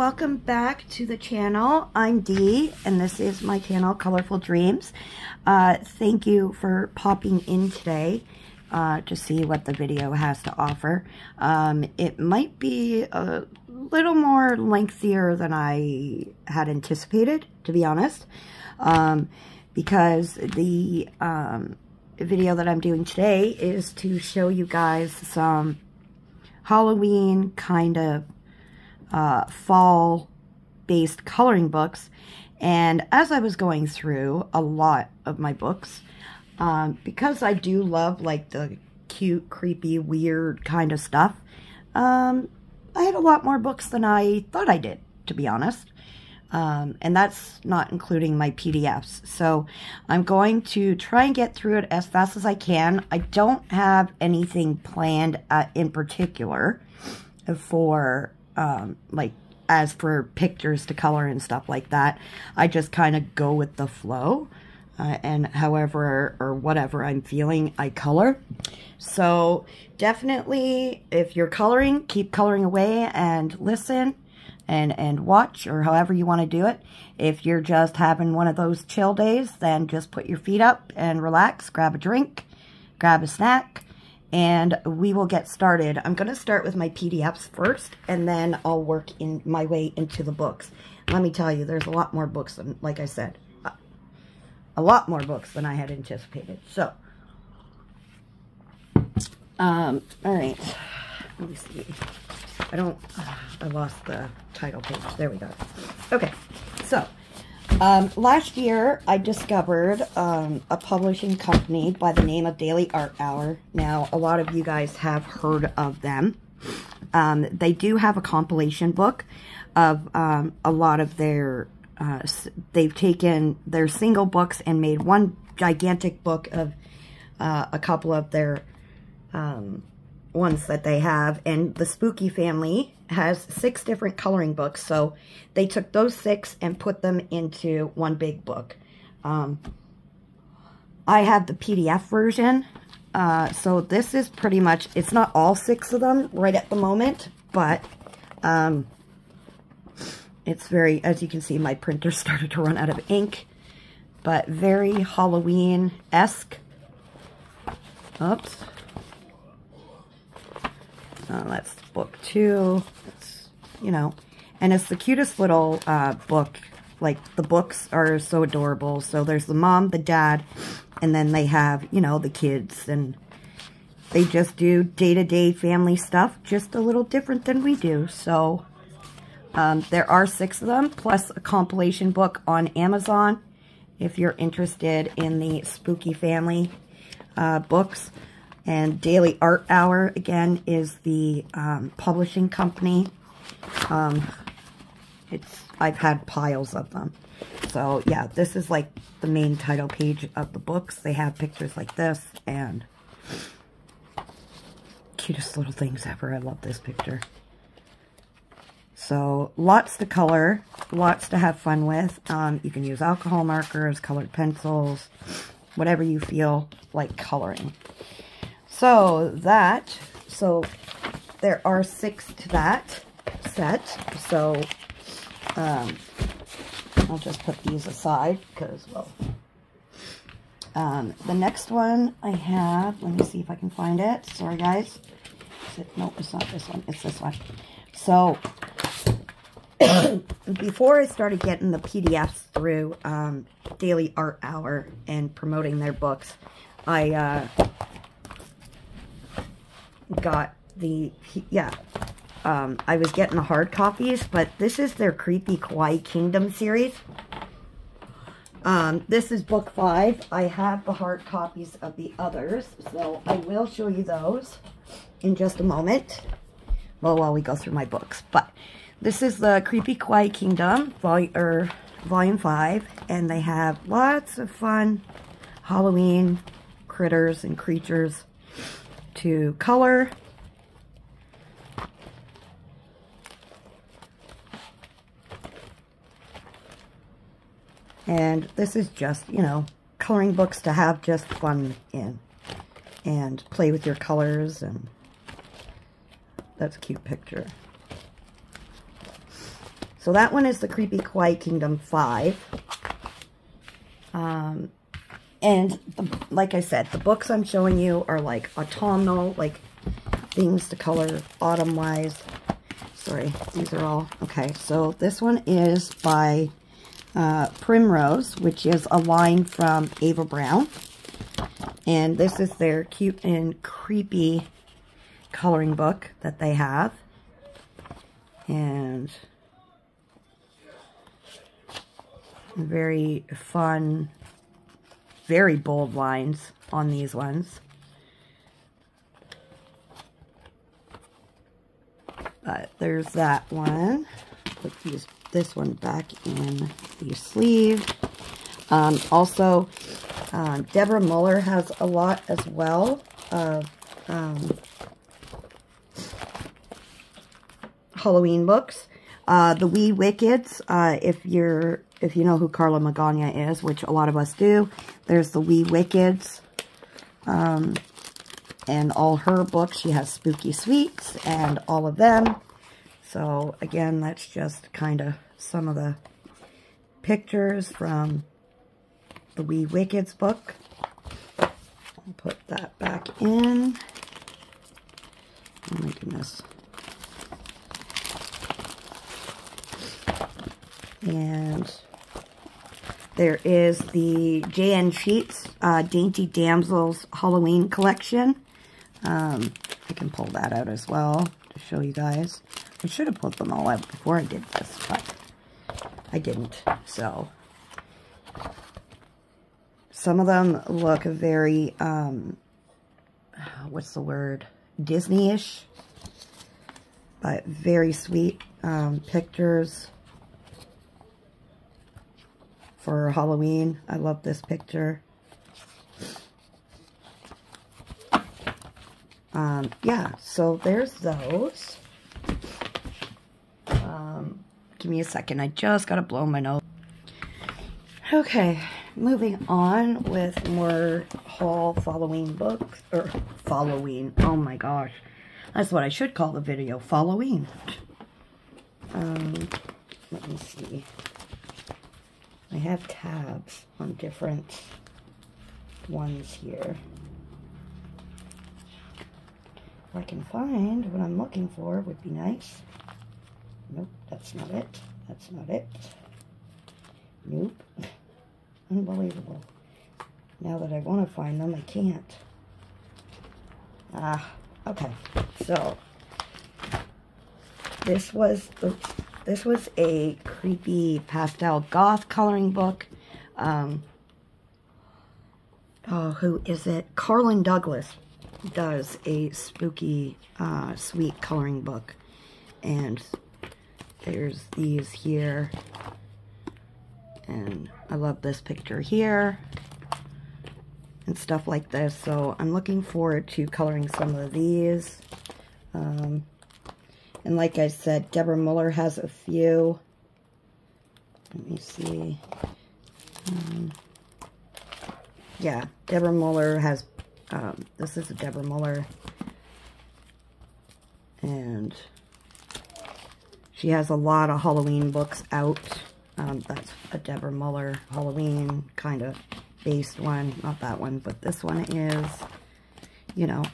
welcome back to the channel. I'm Dee and this is my channel Colorful Dreams. Uh, thank you for popping in today uh, to see what the video has to offer. Um, it might be a little more lengthier than I had anticipated to be honest um, because the um, video that I'm doing today is to show you guys some Halloween kind of uh, fall-based coloring books. And as I was going through a lot of my books, um, because I do love like the cute, creepy, weird kind of stuff, um, I had a lot more books than I thought I did, to be honest. Um, and that's not including my PDFs. So I'm going to try and get through it as fast as I can. I don't have anything planned uh, in particular for um, like as for pictures to color and stuff like that. I just kind of go with the flow. Uh, and however or whatever I'm feeling, I color. So definitely, if you're coloring, keep coloring away and listen and, and watch or however you want to do it. If you're just having one of those chill days, then just put your feet up and relax, grab a drink, grab a snack, and we will get started. I'm going to start with my PDFs first, and then I'll work in my way into the books. Let me tell you, there's a lot more books than, like I said, a lot more books than I had anticipated. So, um, all right, let me see. I don't, uh, I lost the title page. There we go. Okay, so um, last year, I discovered um, a publishing company by the name of Daily Art Hour. Now, a lot of you guys have heard of them. Um, they do have a compilation book of um, a lot of their, uh, they've taken their single books and made one gigantic book of uh, a couple of their um, ones that they have. And the Spooky family has six different coloring books. So they took those six and put them into one big book. Um, I have the PDF version. Uh, so this is pretty much, it's not all six of them right at the moment, but um, it's very, as you can see, my printer started to run out of ink, but very Halloween-esque. Oops. Uh, that's book two. It's, you know, and it's the cutest little uh, book. Like, the books are so adorable. So there's the mom, the dad, and then they have, you know, the kids. And they just do day-to-day -day family stuff, just a little different than we do. So um, there are six of them, plus a compilation book on Amazon if you're interested in the Spooky Family uh, books. And Daily Art Hour, again, is the um, publishing company. Um, it's I've had piles of them. So, yeah, this is like the main title page of the books. They have pictures like this and cutest little things ever. I love this picture. So, lots to color, lots to have fun with. Um, you can use alcohol markers, colored pencils, whatever you feel like coloring. So that, so there are six to that set. So um, I'll just put these aside because, well, um, the next one I have, let me see if I can find it. Sorry, guys. It, no, it's not this one. It's this one. So, before I started getting the PDFs through um, Daily Art Hour and promoting their books, I uh, got the, yeah, um, I was getting the hard copies, but this is their Creepy Kawaii Kingdom series. Um, this is book five. I have the hard copies of the others, so I will show you those in just a moment. Well, while we go through my books. But this is the Creepy Kawaii Kingdom, volume, er, volume five, and they have lots of fun Halloween critters and creatures to color. And this is just, you know, coloring books to have just fun in. And play with your colors and that's a cute picture. So that one is the Creepy Kawaii Kingdom 5. Um, and the, like I said, the books I'm showing you are like autumnal, like things to color autumn-wise. Sorry, these are all, okay. So this one is by uh, Primrose, which is a line from Ava Brown. And this is their cute and creepy coloring book that they have. And very fun, very bold lines on these ones. But there's that one. Put these, this one back in the sleeve. Um, also, um, Deborah Muller has a lot as well of um, Halloween books. Uh, the Wee Wickeds, uh, if you're if you know who Carla Magana is, which a lot of us do, there's the Wee Wickeds. Um, and all her books, she has Spooky Sweets and all of them. So, again, that's just kind of some of the pictures from the Wee Wickeds book. I'll put that back in. Oh my goodness. And there is the J.N. Sheets uh, Dainty Damsels Halloween collection. Um, I can pull that out as well to show you guys. I should have pulled them all out before I did this, but I didn't. So, some of them look very, um, what's the word? Disney-ish. But very sweet um, pictures for Halloween. I love this picture. Um, yeah, so there's those. Um, give me a second. I just got to blow my nose. Okay, moving on with more haul following books. Or, following. Oh my gosh. That's what I should call the video. Following. Um, let me see. I have tabs on different ones here. If I can find what I'm looking for would be nice. Nope, that's not it. That's not it. Nope. Unbelievable. Now that I want to find them, I can't. Ah, okay. So, this was, oops, this was a creepy pastel goth coloring book. Um, oh, who is it? Carlin Douglas does a spooky, uh, sweet coloring book. And there's these here. And I love this picture here. And stuff like this. So I'm looking forward to coloring some of these. Um, and like I said, Deborah Muller has a few. Let me see. Um, yeah, Deborah Muller has, um, this is a Deborah Muller. And she has a lot of Halloween books out. Um, that's a Deborah Muller Halloween kind of based one. Not that one, but this one is, you know,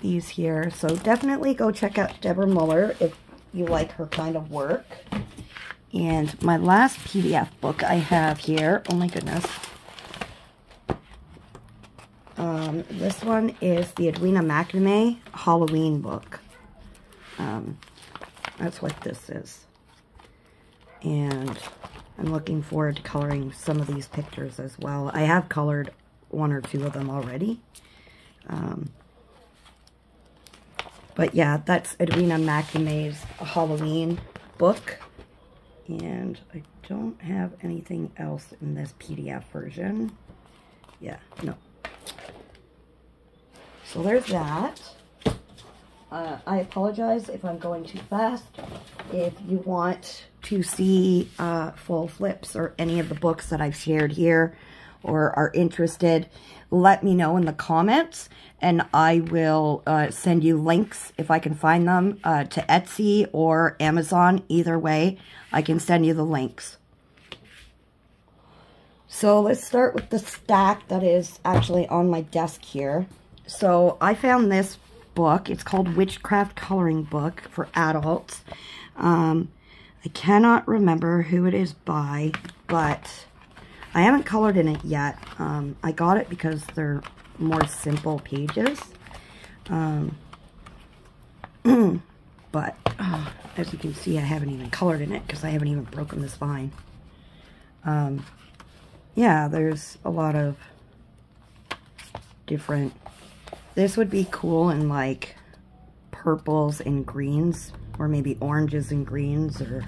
these here. So definitely go check out Deborah Muller if you like her kind of work. And my last PDF book I have here, oh my goodness. Um, this one is the Edwina McNamee Halloween book. Um, that's what this is. And I'm looking forward to coloring some of these pictures as well. I have colored one or two of them already. Um, but yeah, that's Edwina McNamee's Halloween book. And I don't have anything else in this PDF version. Yeah, no. So there's that. Uh, I apologize if I'm going too fast. If you want to see uh, full flips or any of the books that I've shared here, or are interested, let me know in the comments and I will uh, send you links if I can find them uh, to Etsy or Amazon. Either way, I can send you the links. So let's start with the stack that is actually on my desk here. So I found this book. It's called Witchcraft Coloring Book for Adults. Um, I cannot remember who it is by, but I haven't colored in it yet. Um, I got it because they're more simple pages. Um, but uh, as you can see, I haven't even colored in it because I haven't even broken this vine. Um, yeah, there's a lot of different... This would be cool in like purples and greens or maybe oranges and greens or,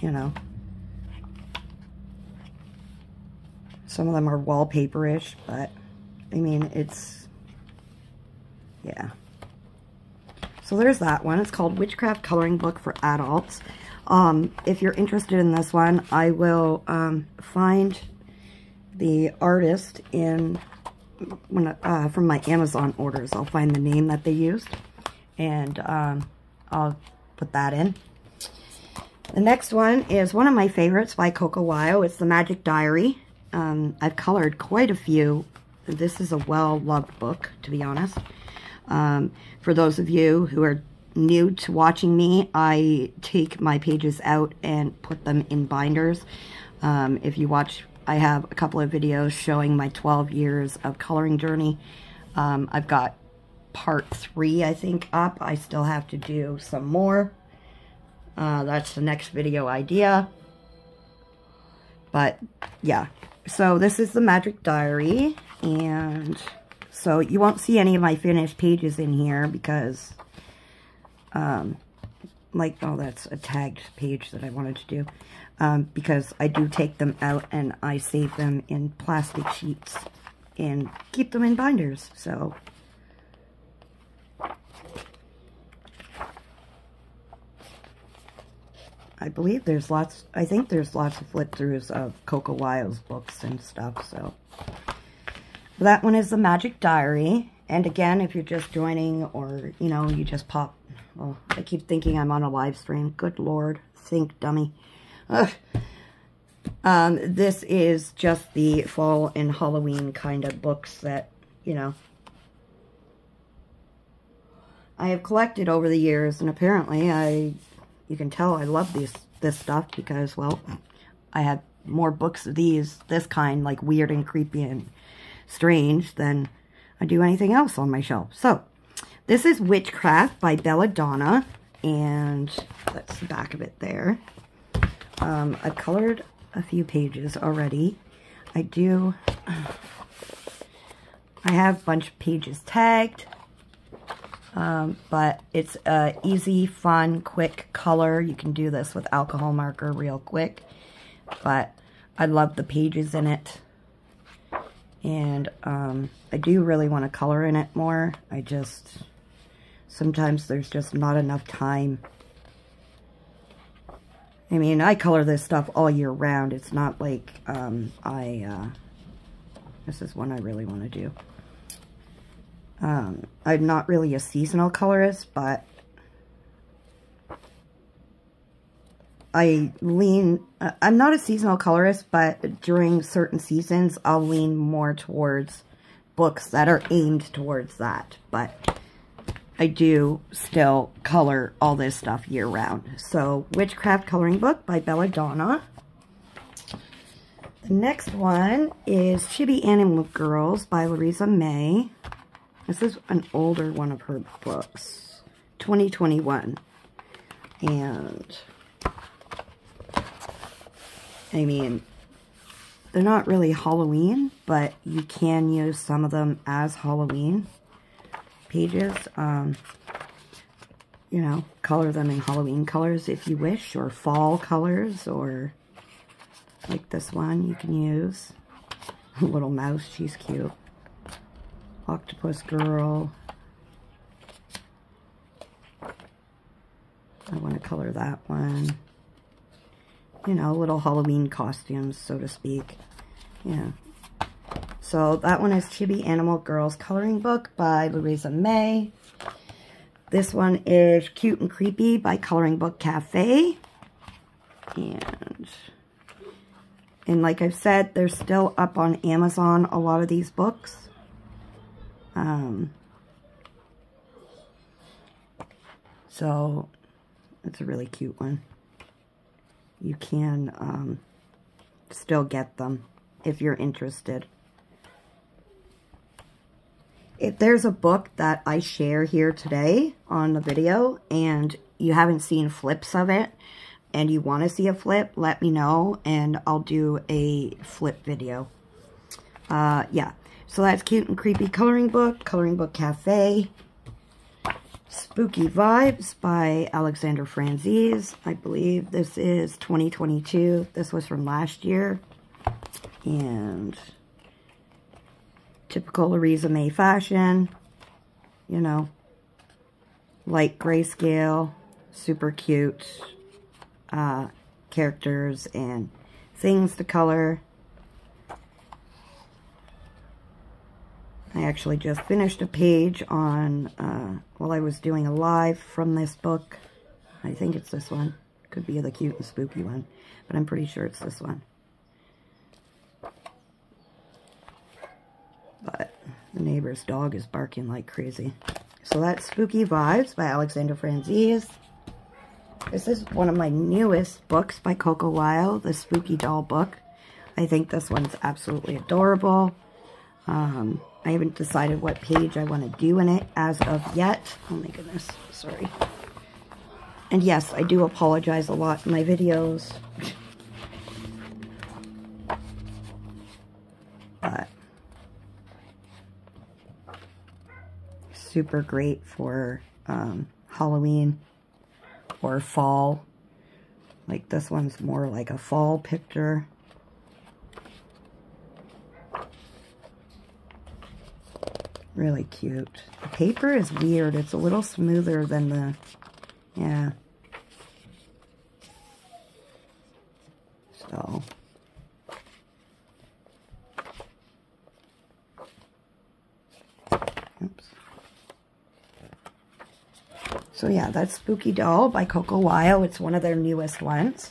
you know. Some of them are wallpaper-ish, but I mean, it's, yeah. So there's that one. It's called Witchcraft Coloring Book for Adults. Um, if you're interested in this one, I will um, find the artist in when uh, from my Amazon orders. I'll find the name that they used, and um, I'll put that in. The next one is one of my favorites by Coco Wyo. It's The Magic Diary. Um, I've colored quite a few. This is a well-loved book, to be honest. Um, for those of you who are new to watching me, I take my pages out and put them in binders. Um, if you watch, I have a couple of videos showing my 12 years of coloring journey. Um, I've got part three, I think, up. I still have to do some more. Uh, that's the next video idea. But, yeah. So, this is the Magic Diary. And so, you won't see any of my finished pages in here because, um, like, oh, that's a tagged page that I wanted to do. Um, because I do take them out and I save them in plastic sheets and keep them in binders. So, I believe there's lots, I think there's lots of flip-throughs of Coco Wyo's books and stuff, so. That one is The Magic Diary. And again, if you're just joining or, you know, you just pop, well, I keep thinking I'm on a live stream. Good Lord. Think, dummy. Ugh. Um, this is just the fall and Halloween kind of books that, you know, I have collected over the years, and apparently I you can tell I love these this stuff because, well, I have more books of these, this kind, like weird and creepy and strange, than I do anything else on my shelf. So, this is Witchcraft by Belladonna, and that's the back of it there. Um, I've colored a few pages already. I do, I have a bunch of pages tagged. Um, but it's a easy, fun, quick color. You can do this with alcohol marker real quick. But I love the pages in it. And um, I do really want to color in it more. I just, sometimes there's just not enough time. I mean, I color this stuff all year round. It's not like um, I, uh, this is one I really want to do. Um, I'm not really a seasonal colorist, but I lean, uh, I'm not a seasonal colorist, but during certain seasons, I'll lean more towards books that are aimed towards that. But I do still color all this stuff year round. So, Witchcraft Coloring Book by Belladonna. The next one is Chibi Animal Girls by Louisa May. This is an older one of her books, 2021. And, I mean, they're not really Halloween, but you can use some of them as Halloween pages. Um, you know, color them in Halloween colors if you wish, or fall colors, or like this one you can use. Little mouse, she's cute. Octopus Girl. I want to color that one. You know, little Halloween costumes, so to speak. Yeah. So that one is Chibi Animal Girls Coloring Book by Louisa May. This one is Cute and Creepy by Coloring Book Cafe. And, and like I've said, they're still up on Amazon, a lot of these books. Um, so, it's a really cute one. You can um, still get them if you're interested if there's a book that I share here today on the video and you haven't seen flips of it and you want to see a flip, let me know and I'll do a flip video. Uh, yeah, so that's Cute and Creepy Coloring Book, Coloring Book Cafe. Spooky Vibes by Alexander Franzese. I believe this is 2022. This was from last year. And typical Louisa May fashion, you know, light grayscale, super cute uh, characters and things to color. I actually just finished a page on, uh, while I was doing a live from this book. I think it's this one. Could be the cute and spooky one, but I'm pretty sure it's this one. But the neighbor's dog is barking like crazy. So that's Spooky Vibes by Alexander Franzese. This is one of my newest books by Coco Wyo, the Spooky Doll book. I think this one's absolutely adorable. Um, I haven't decided what page I want to do in it as of yet. Oh my goodness, sorry. And yes, I do apologize a lot in my videos. but super great for um, Halloween or fall. Like this one's more like a fall picture. Really cute. The paper is weird. It's a little smoother than the, yeah. So, Oops. So yeah, that's Spooky Doll by Coco Wyo. It's one of their newest ones.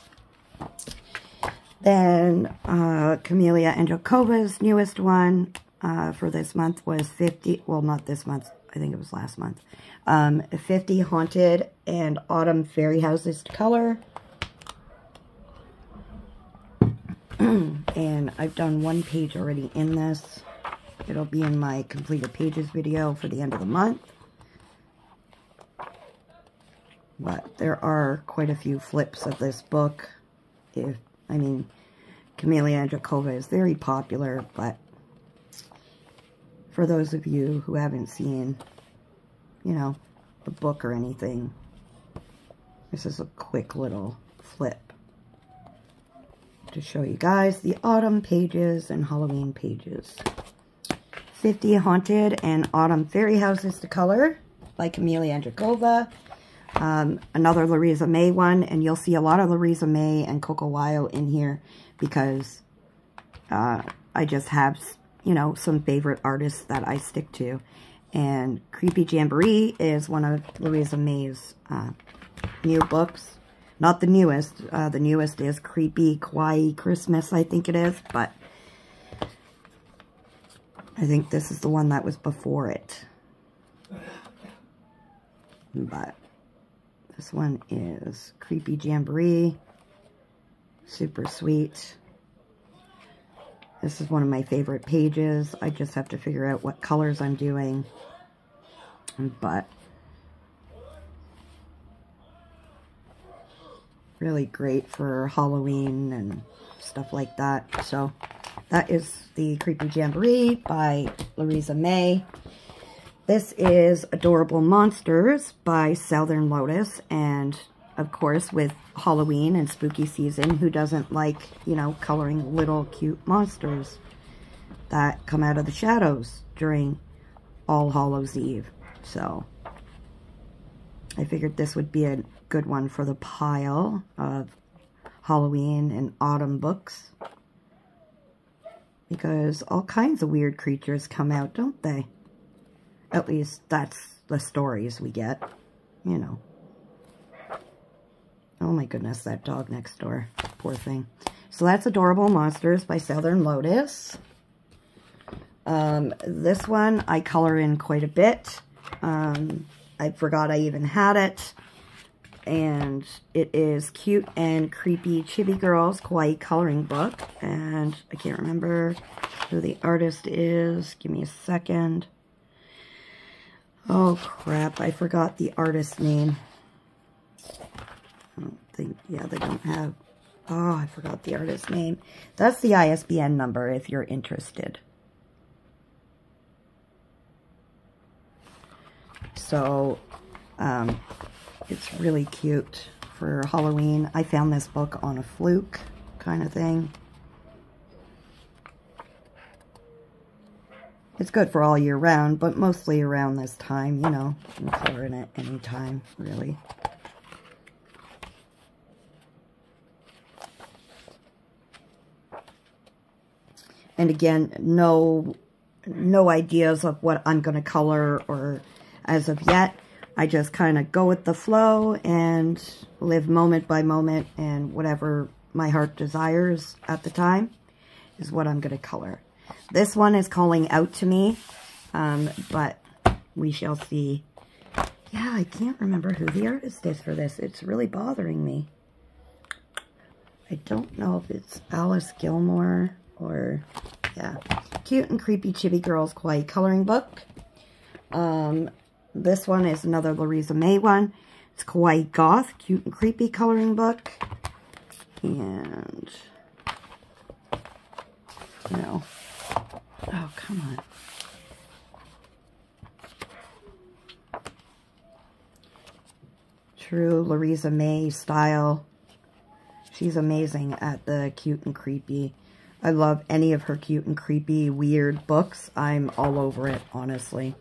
Then uh, Andrekova's newest one uh, for this month was 50, well not this month, I think it was last month. Um, 50 Haunted and Autumn Fairy Houses to color. and I've done one page already in this. It'll be in my completed pages video for the end of the month. But there are quite a few flips of this book. If I mean, Camelia Andreakova is very popular, but for those of you who haven't seen, you know, the book or anything, this is a quick little flip to show you guys the autumn pages and Halloween pages. 50 Haunted and Autumn Fairy Houses to Color by Camelia Andreakova. Um, another Larisa May one, and you'll see a lot of Larisa May and Coco Wyo in here because uh, I just have, you know, some favorite artists that I stick to. And Creepy Jamboree is one of Louisa May's uh, new books. Not the newest. Uh, the newest is Creepy Kawaii Christmas, I think it is. But I think this is the one that was before it. But this one is Creepy Jamboree. Super sweet. This is one of my favorite pages. I just have to figure out what colors I'm doing. But really great for Halloween and stuff like that. So that is the Creepy Jamboree by Louisa May. This is Adorable Monsters by Southern Lotus, and of course with Halloween and spooky season, who doesn't like, you know, coloring little cute monsters that come out of the shadows during All Hallows Eve. So, I figured this would be a good one for the pile of Halloween and autumn books. Because all kinds of weird creatures come out, don't they? At least that's the stories we get, you know. Oh my goodness, that dog next door. Poor thing. So that's Adorable Monsters by Southern Lotus. Um, this one I color in quite a bit. Um, I forgot I even had it. And it is Cute and Creepy Chibi Girls Kawaii Coloring Book. And I can't remember who the artist is. Give me a second. Oh, crap. I forgot the artist name. Think, yeah, they don't have, oh, I forgot the artist name. That's the ISBN number if you're interested. So, um, it's really cute for Halloween. I found this book on a fluke kind of thing. It's good for all year round, but mostly around this time, you know. You can color in it anytime, really. And again, no no ideas of what I'm going to color or as of yet. I just kind of go with the flow and live moment by moment and whatever my heart desires at the time is what I'm going to color. This one is calling out to me, um, but we shall see. Yeah, I can't remember who the artist is for this. It's really bothering me. I don't know if it's Alice Gilmore or, yeah. Cute and Creepy Chibi Girls Kawaii Coloring Book. Um, this one is another Louisa May one. It's Kawaii Goth, Cute and Creepy Coloring Book. And, know, oh, come on. True Louisa May style. She's amazing at the cute and creepy. I love any of her cute and creepy, weird books. I'm all over it, honestly.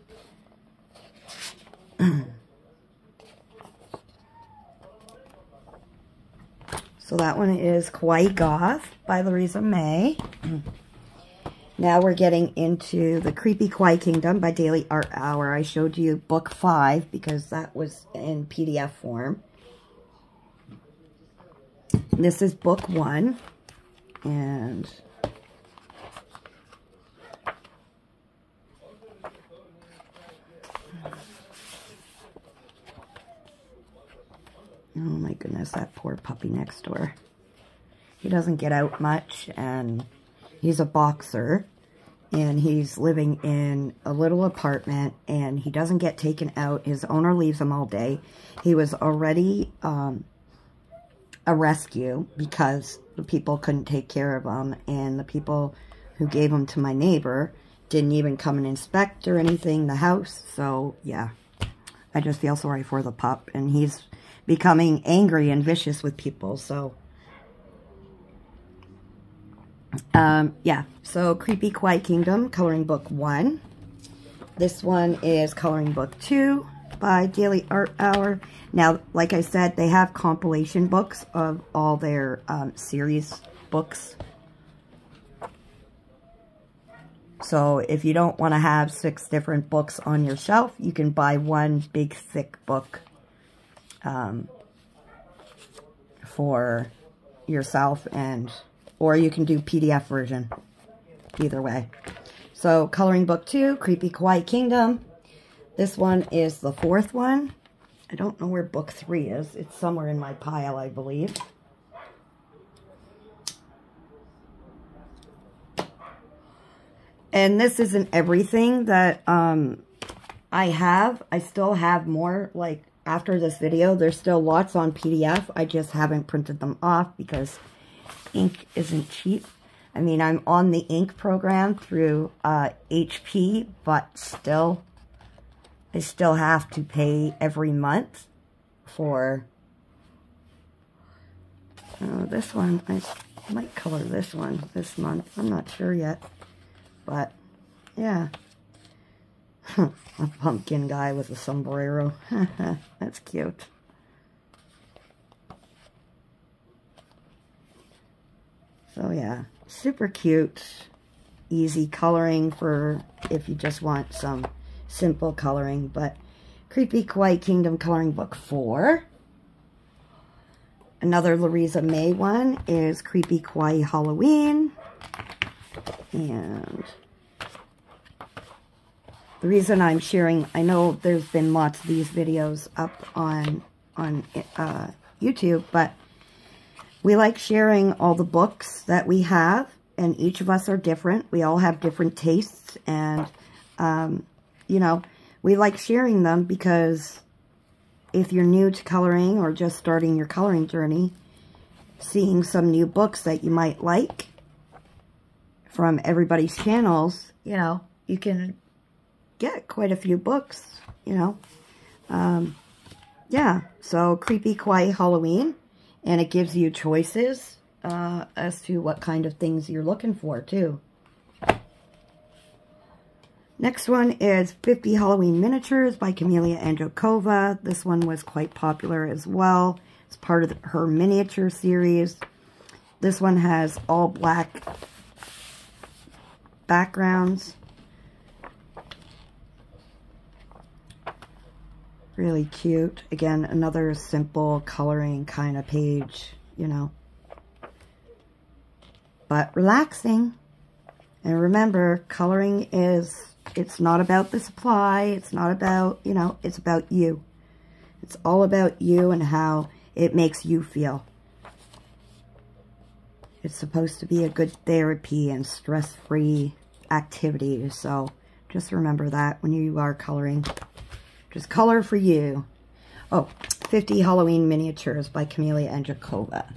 so that one is Kawaii Goth by Louisa May. Now we're getting into the Creepy Kawaii Kingdom by Daily Art Hour. I showed you book five because that was in PDF form. This is book one. And Oh my goodness, that poor puppy next door. He doesn't get out much and he's a boxer and he's living in a little apartment and he doesn't get taken out. His owner leaves him all day. He was already um, a rescue because the people couldn't take care of him and the people who gave him to my neighbor didn't even come and inspect or anything the house. So, yeah, I just feel sorry for the pup and he's becoming angry and vicious with people. So, um, yeah. So, Creepy Kawaii Kingdom, Coloring Book 1. This one is Coloring Book 2 by Daily Art Hour. Now, like I said, they have compilation books of all their um, series books. So if you don't want to have six different books on your shelf, you can buy one big thick book um, for yourself and or you can do PDF version either way. So coloring book two, Creepy Kawaii Kingdom. This one is the fourth one. I don't know where book three is. It's somewhere in my pile, I believe. And this isn't everything that um, I have. I still have more, like, after this video. There's still lots on PDF. I just haven't printed them off because ink isn't cheap. I mean, I'm on the ink program through uh, HP, but still, I still have to pay every month for uh, this one. I might color this one this month. I'm not sure yet, but yeah. a pumpkin guy with a sombrero. That's cute. So yeah, super cute. easy coloring for if you just want some simple coloring. But Creepy Kawaii Kingdom Coloring Book 4. Another Larisa May one is Creepy Kawaii Halloween. And the reason I'm sharing, I know there's been lots of these videos up on, on uh, YouTube, but we like sharing all the books that we have, and each of us are different. We all have different tastes, and, um, you know, we like sharing them because if you're new to coloring or just starting your coloring journey, seeing some new books that you might like from everybody's channels, you know, you can get quite a few books, you know. Um, yeah, so Creepy Kawaii Halloween, and it gives you choices uh, as to what kind of things you're looking for, too. Next one is 50 Halloween Miniatures by Camelia Androkova. This one was quite popular as well. It's part of her miniature series. This one has all black backgrounds. Really cute. Again, another simple coloring kind of page, you know. But relaxing. And remember, coloring is it's not about the supply. It's not about, you know, it's about you. It's all about you and how it makes you feel. It's supposed to be a good therapy and stress-free activity. So just remember that when you are coloring. Just color for you. Oh, 50 Halloween Miniatures by Camelia Androkova.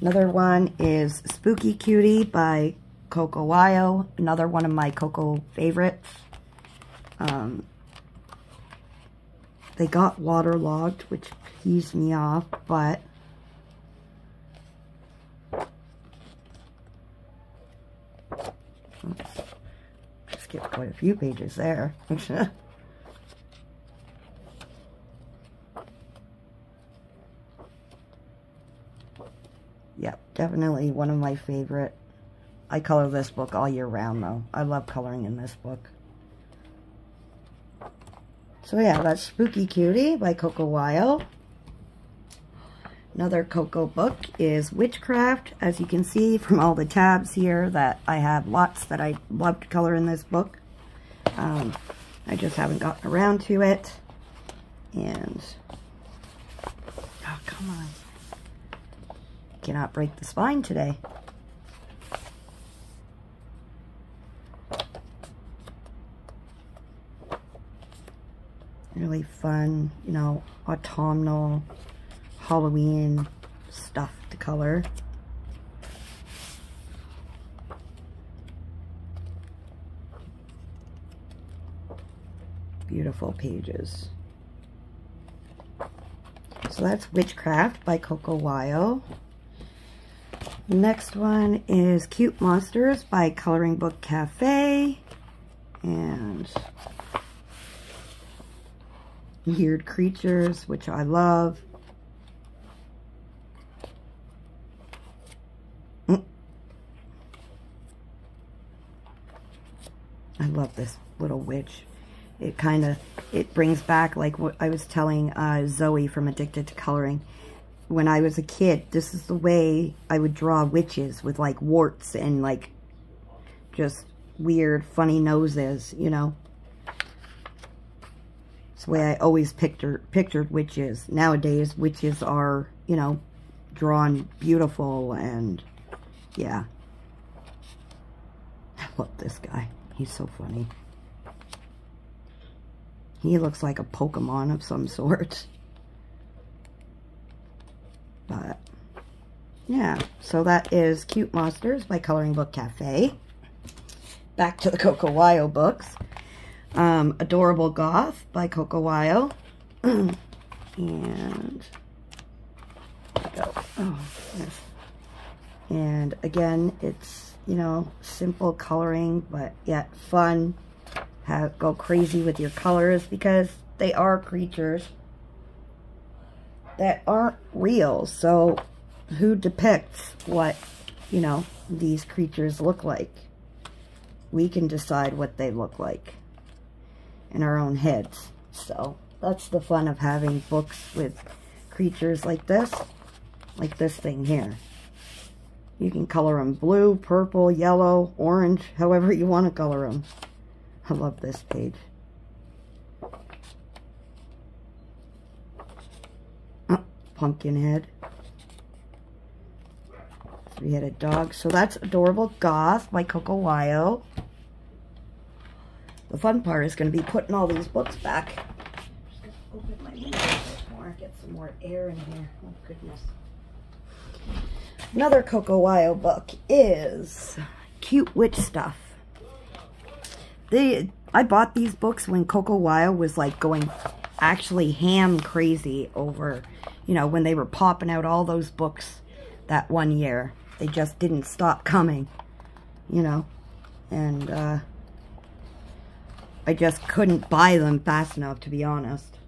Another one is Spooky Cutie by Coco Wyo, another one of my Coco favorites. Um, they got waterlogged, which pees me off, but oops, skipped quite a few pages there. yep, definitely one of my favorite I color this book all year round, though. I love coloring in this book. So yeah, that's Spooky Cutie by Coco Wyo. Another Coco book is Witchcraft. As you can see from all the tabs here that I have lots that I love to color in this book. Um, I just haven't gotten around to it. And, oh, come on. Cannot break the spine today. really fun, you know, autumnal Halloween stuff to color. Beautiful pages. So that's Witchcraft by Coco Next one is Cute Monsters by Coloring Book Cafe. And weird creatures, which I love. Mm. I love this little witch. It kind of, it brings back like what I was telling uh, Zoe from Addicted to Coloring. When I was a kid, this is the way I would draw witches with like warts and like just weird funny noses, you know It's the way I always picture, pictured witches. Nowadays, witches are, you know, drawn beautiful and, yeah. I love this guy. He's so funny. He looks like a Pokemon of some sort. But, yeah. So that is Cute Monsters by Coloring Book Cafe. Back to the Coco Wyo books um, Adorable Goth by Coco Wyo. and, oh, yes. And again, it's, you know, simple coloring, but yet fun. Have, go crazy with your colors because they are creatures that aren't real. So who depicts what, you know, these creatures look like? we can decide what they look like in our own heads. So that's the fun of having books with creatures like this, like this thing here. You can color them blue, purple, yellow, orange, however you want to color them. I love this page. Oh, pumpkin head. Three-headed dog. So that's Adorable Goth by Coco Wyo. The fun part is going to be putting all these books back. open my window a bit more, get some more air in here. Oh, goodness. Another Coco Wyo book is Cute Witch Stuff. They, I bought these books when Coco Wyo was like going actually ham crazy over, you know, when they were popping out all those books that one year. They just didn't stop coming, you know, and uh, I just couldn't buy them fast enough, to be honest.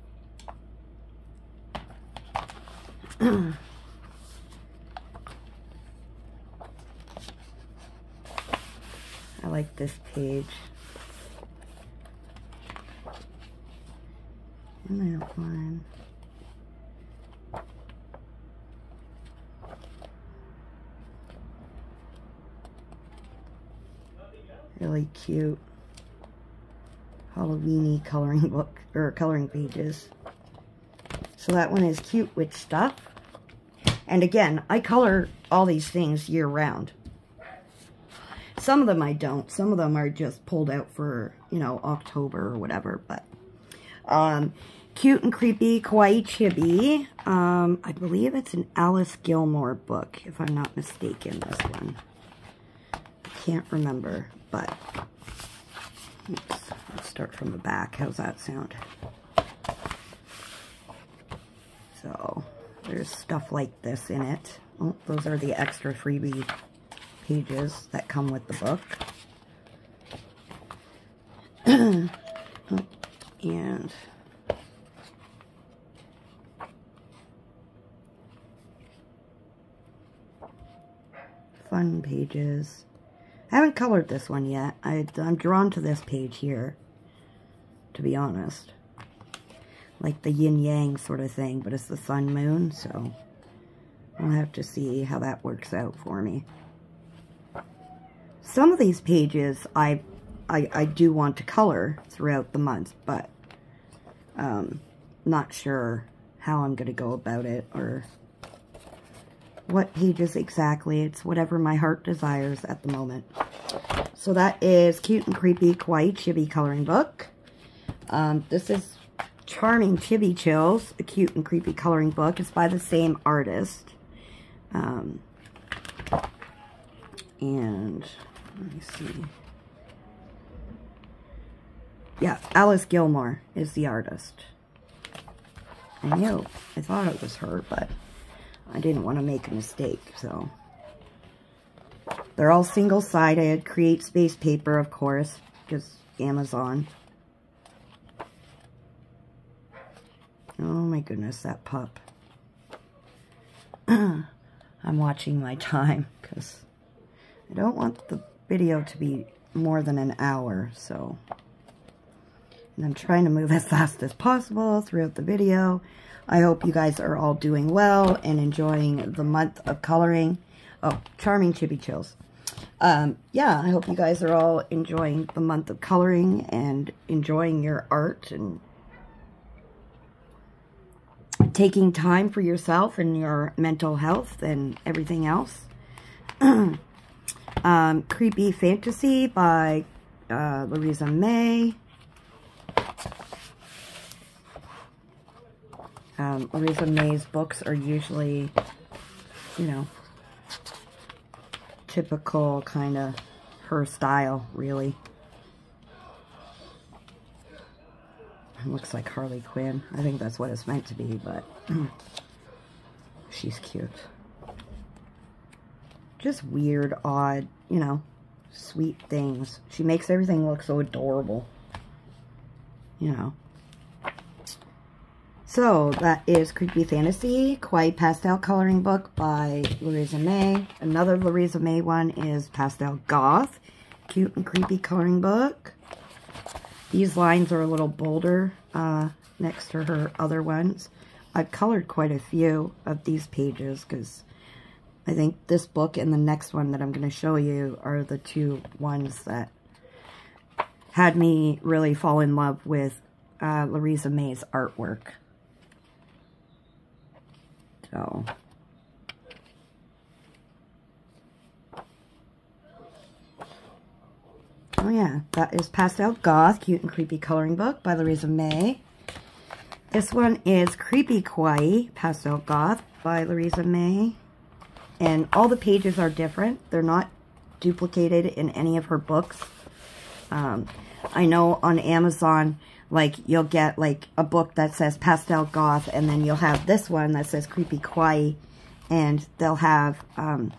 I like this page. That one. Really cute Halloweeny coloring book or coloring pages. So that one is cute witch stuff. And again, I color all these things year round. Some of them I don't. Some of them are just pulled out for, you know, October or whatever. But, um, Cute and Creepy Kawaii Chibi. Um, I believe it's an Alice Gilmore book, if I'm not mistaken, this one. I can't remember, but, oops, let's start from the back. How's that sound? So, there's stuff like this in it. Oh, those are the extra freebie pages that come with the book. and fun pages. I haven't colored this one yet. I, I'm drawn to this page here, to be honest. Like the yin-yang sort of thing, but it's the sun-moon, so I'll have to see how that works out for me. Some of these pages I, I, I do want to color throughout the month, but um, not sure how I'm going to go about it or what pages exactly. It's whatever my heart desires at the moment. So that is Cute and Creepy Kawaii Chibi Coloring Book. Um, this is Charming Chibi Chills, a cute and creepy coloring book. It's by the same artist. Um, and let me see. Yeah, Alice Gilmore is the artist. I knew. I thought it was her, but I didn't want to make a mistake, so. They're all single-sided. Create Space Paper, of course, because Amazon. Oh my goodness, that pup. I'm watching my time because I don't want the video to be more than an hour, so. And I'm trying to move as fast as possible throughout the video. I hope you guys are all doing well and enjoying the month of coloring. Oh, charming chibi chills. Um, yeah, I hope you guys are all enjoying the month of coloring and enjoying your art and taking time for yourself and your mental health and everything else. Um, Creepy Fantasy by uh, Louisa May. Um, Louisa May's books are usually, you know, typical kind of her style, really. It looks like Harley Quinn. I think that's what it's meant to be, but she's cute just weird, odd, you know, sweet things. She makes everything look so adorable. You know. So, that is Creepy Fantasy, Kawaii Pastel Coloring Book by Louisa May. Another Louisa May one is Pastel Goth. Cute and Creepy Coloring Book. These lines are a little bolder uh, next to her other ones. I've colored quite a few of these pages because I think this book and the next one that I'm going to show you are the two ones that had me really fall in love with uh, Louisa May's artwork. Oh yeah, that is Pastel Goth, Cute and Creepy Coloring Book by Louisa May. This one is Creepy Kawaii, Pastel Goth by Louisa May. And all the pages are different. They're not duplicated in any of her books. Um, I know on Amazon, like, you'll get, like, a book that says Pastel Goth, and then you'll have this one that says Creepy Kawaii, and they'll have, um,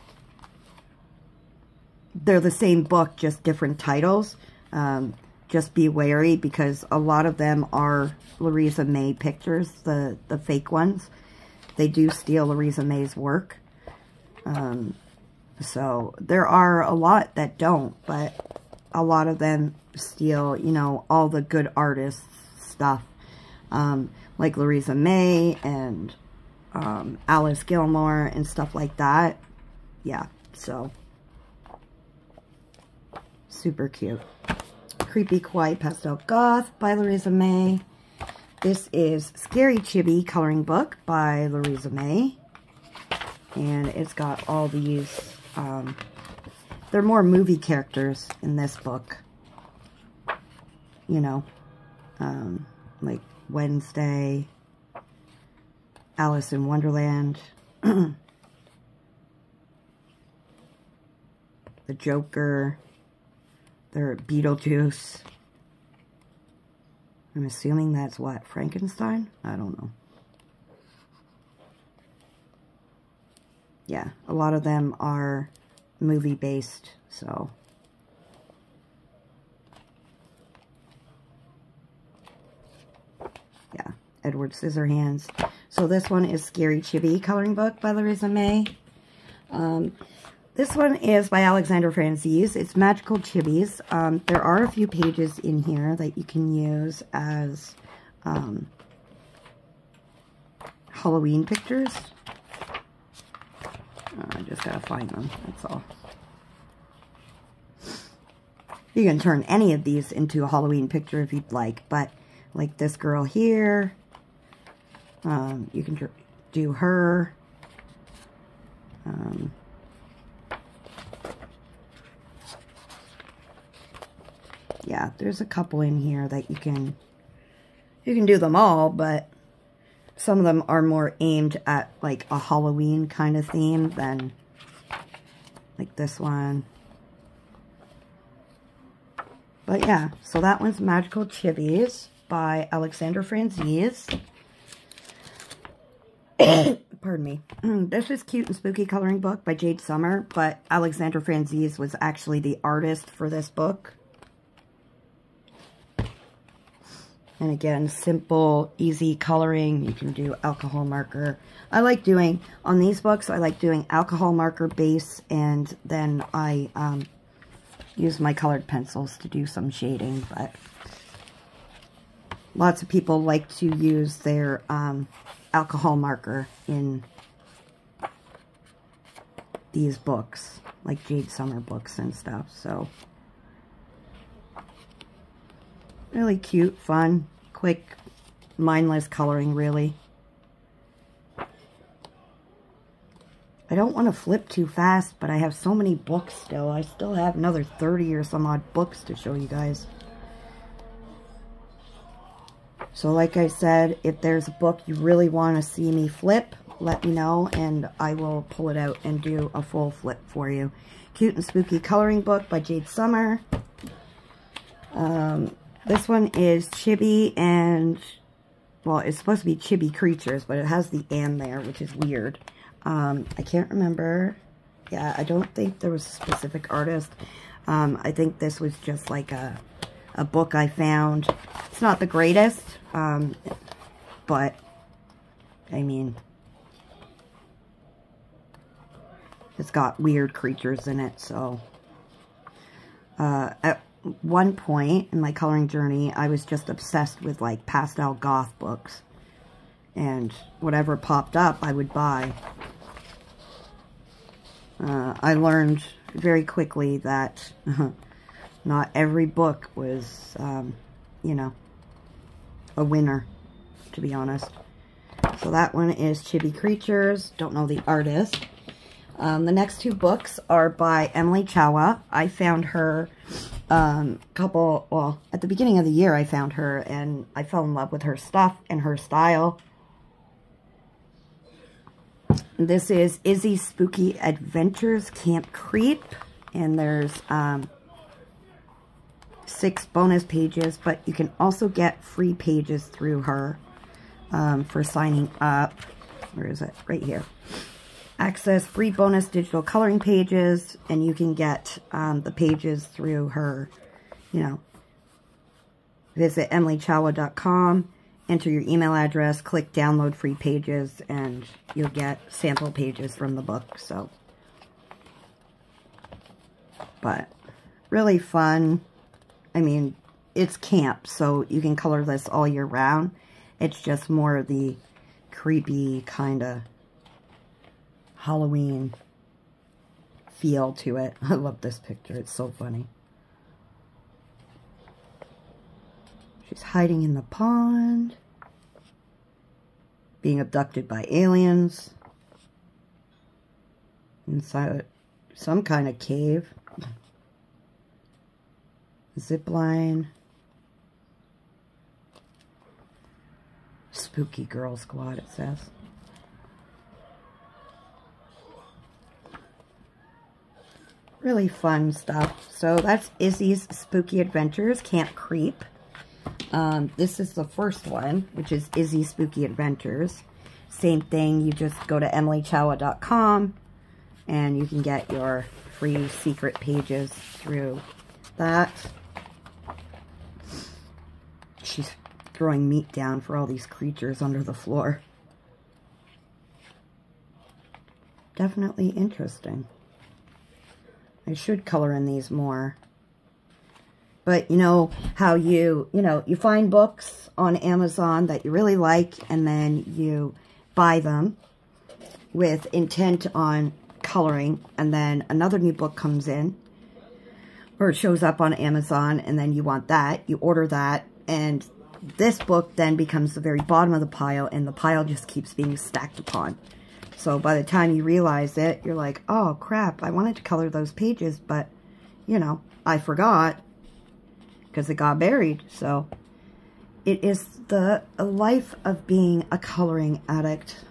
they're the same book, just different titles. Um, just be wary because a lot of them are Louisa May pictures, the, the fake ones. They do steal Louisa May's work. Um, so there are a lot that don't, but a lot of them steal, you know, all the good artists stuff. Um, like Louisa May and um, Alice Gilmore and stuff like that. Yeah, so super cute. Creepy Kawaii Pastel Goth by Louisa May. This is Scary Chibi Coloring Book by Louisa May. And it's got all these, um, they're more movie characters in this book. You know, um, like Wednesday, Alice in Wonderland, the Joker, they're Beetlejuice. I'm assuming that's what, Frankenstein? I don't know. Yeah, a lot of them are movie-based, so... Yeah, Edward Scissorhands. So this one is Scary Chibi coloring book by Louisa May. Um, this one is by Alexander Franzese. It's Magical Chibis. Um, there are a few pages in here that you can use as um, Halloween pictures. Uh, I just gotta find them, that's all. You can turn any of these into a Halloween picture if you'd like, but like this girl here, um, you can do her. Um, yeah, there's a couple in here that you can, you can do them all, but some of them are more aimed at like a Halloween kind of theme than like this one. But yeah, so that one's Magical Chibis by Alexander Franzese. Pardon me. this is Cute and Spooky Coloring Book by Jade Summer, but Alexander Franzese was actually the artist for this book. And again, simple, easy coloring. You can do alcohol marker. I like doing, on these books, I like doing alcohol marker base, and then I um, use my colored pencils to do some shading, but lots of people like to use their um, alcohol marker in these books, like Jade Summer books and stuff, so... Really cute, fun, quick, mindless coloring, really. I don't want to flip too fast, but I have so many books still. I still have another 30 or some odd books to show you guys. So like I said, if there's a book you really want to see me flip, let me know and I will pull it out and do a full flip for you. Cute and Spooky Coloring Book by Jade Summer. Um, this one is Chibi and, well, it's supposed to be Chibi Creatures, but it has the and there, which is weird. Um, I can't remember. Yeah, I don't think there was a specific artist. Um, I think this was just like a, a book I found. It's not the greatest, um, but, I mean, it's got weird creatures in it, so Uh, one point in my coloring journey, I was just obsessed with like pastel goth books. And whatever popped up, I would buy. Uh, I learned very quickly that not every book was, um, you know, a winner, to be honest. So that one is Chibi Creatures. Don't know the artist. Um, the next two books are by Emily Chawa. I found her um, couple, well, at the beginning of the year I found her and I fell in love with her stuff and her style. This is Izzy's Spooky Adventures Camp Creep and there's um, six bonus pages, but you can also get free pages through her um, for signing up. Where is it? Right here access free bonus digital coloring pages, and you can get um, the pages through her, you know, visit emilychawa.com, enter your email address, click download free pages, and you'll get sample pages from the book, so. But, really fun. I mean, it's camp, so you can color this all year round. It's just more the creepy kind of Halloween feel to it. I love this picture. It's so funny. She's hiding in the pond. Being abducted by aliens. Inside some kind of cave. Zip line. Spooky Girl Squad, it says. Really fun stuff. So that's Izzy's Spooky Adventures, Camp Creep. Um, this is the first one, which is Izzy's Spooky Adventures. Same thing, you just go to emilychawa.com and you can get your free secret pages through that. She's throwing meat down for all these creatures under the floor. Definitely interesting. I should color in these more. But you know how you, you know, you find books on Amazon that you really like and then you buy them with intent on coloring and then another new book comes in or it shows up on Amazon and then you want that. You order that and this book then becomes the very bottom of the pile and the pile just keeps being stacked upon. So by the time you realize it, you're like, oh crap, I wanted to color those pages, but, you know, I forgot because it got buried. So it is the life of being a coloring addict,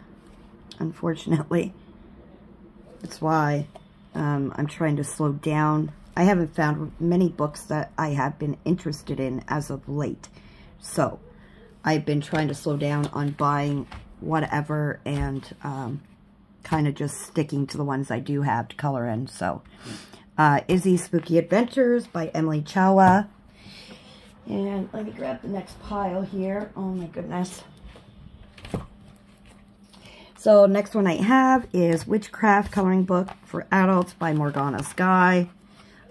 unfortunately. That's why um, I'm trying to slow down. I haven't found many books that I have been interested in as of late. So I've been trying to slow down on buying whatever and um, kind of just sticking to the ones I do have to color in. So, uh, Izzy's Spooky Adventures by Emily Chawa. And let me grab the next pile here. Oh my goodness. So next one I have is Witchcraft Coloring Book for Adults by Morgana Sky.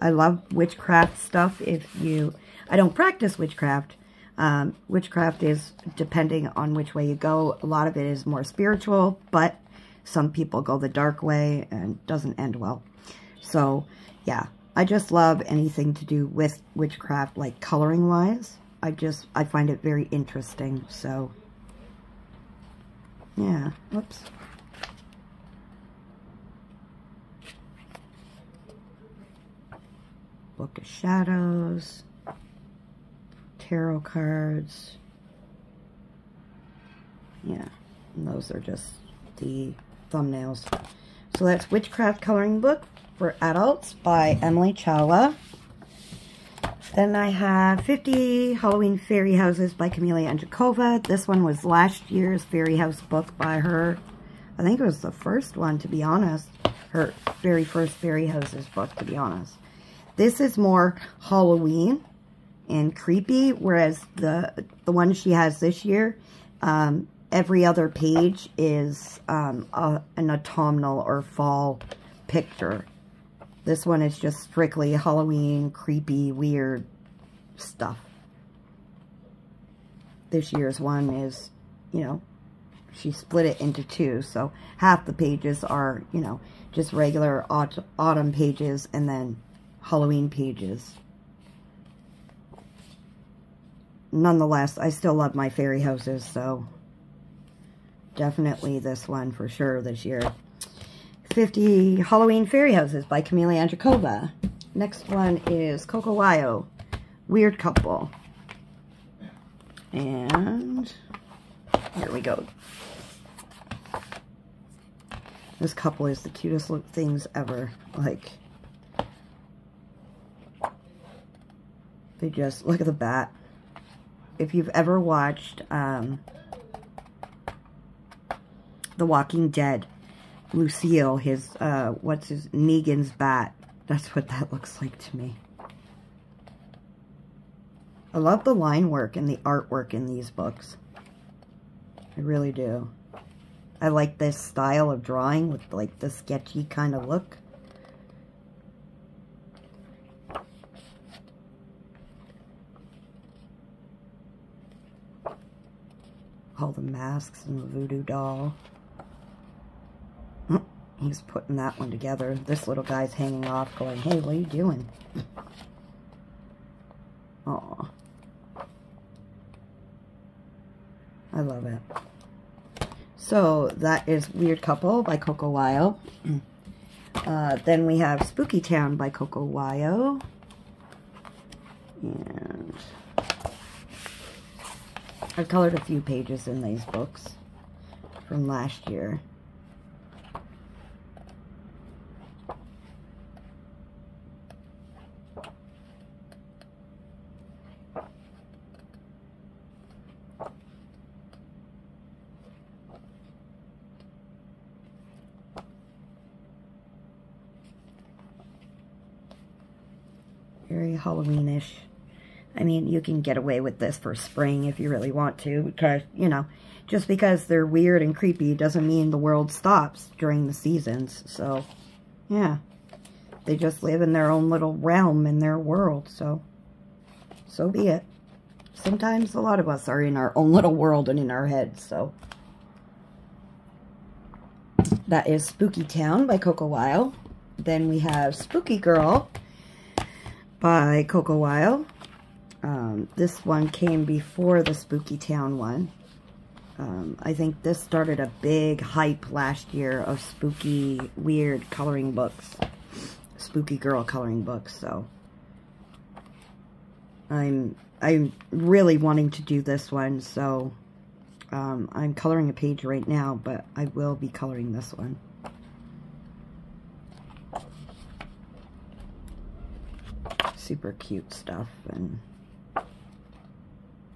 I love witchcraft stuff. If you, I don't practice witchcraft. Um, witchcraft is, depending on which way you go, a lot of it is more spiritual, but some people go the dark way and doesn't end well. So, yeah, I just love anything to do with witchcraft, like coloring-wise. I just, I find it very interesting, so, yeah, whoops. Book of Shadows, tarot cards, yeah, and those are just the thumbnails. So that's Witchcraft Coloring Book for Adults by Emily Chawa. Then I have 50 Halloween Fairy Houses by Camelia Andrzejkova. This one was last year's Fairy House book by her. I think it was the first one, to be honest. Her very first Fairy Houses book, to be honest. This is more Halloween and creepy, whereas the the one she has this year um, every other page is um, a, an autumnal or fall picture. This one is just strictly Halloween, creepy, weird stuff. This year's one is, you know, she split it into two. So half the pages are, you know, just regular aut autumn pages and then Halloween pages. Nonetheless, I still love my fairy houses, so definitely this one for sure this year. 50 Halloween Fairy Houses by Camila Andrakova. Next one is Coco Wyo, Weird Couple. And here we go. This couple is the cutest look things ever. Like, they just, look at the bat. If you've ever watched um, The Walking Dead, Lucille, his, uh, what's his, Negan's bat. That's what that looks like to me. I love the line work and the artwork in these books. I really do. I like this style of drawing with like the sketchy kind of look. All the masks and the voodoo doll. He's putting that one together. This little guy's hanging off going, hey, what are you doing? Aw. I love it. So that is Weird Couple by Coco Wyo. Uh, then we have Spooky Town by Coco Wyo. And I've colored a few pages in these books from last year. very Halloweenish. I mean, you can get away with this for spring if you really want to, because, you know, just because they're weird and creepy doesn't mean the world stops during the seasons. So, yeah. They just live in their own little realm in their world, so, so be it. Sometimes a lot of us are in our own little world and in our heads, so. That is Spooky Town by Coco Wyo. Then we have Spooky Girl by Coco Wyo. Um, this one came before the Spooky Town one. Um, I think this started a big hype last year of spooky, weird coloring books. Spooky girl coloring books, so. I'm, I'm really wanting to do this one, so um, I'm coloring a page right now, but I will be coloring this one. Super cute stuff and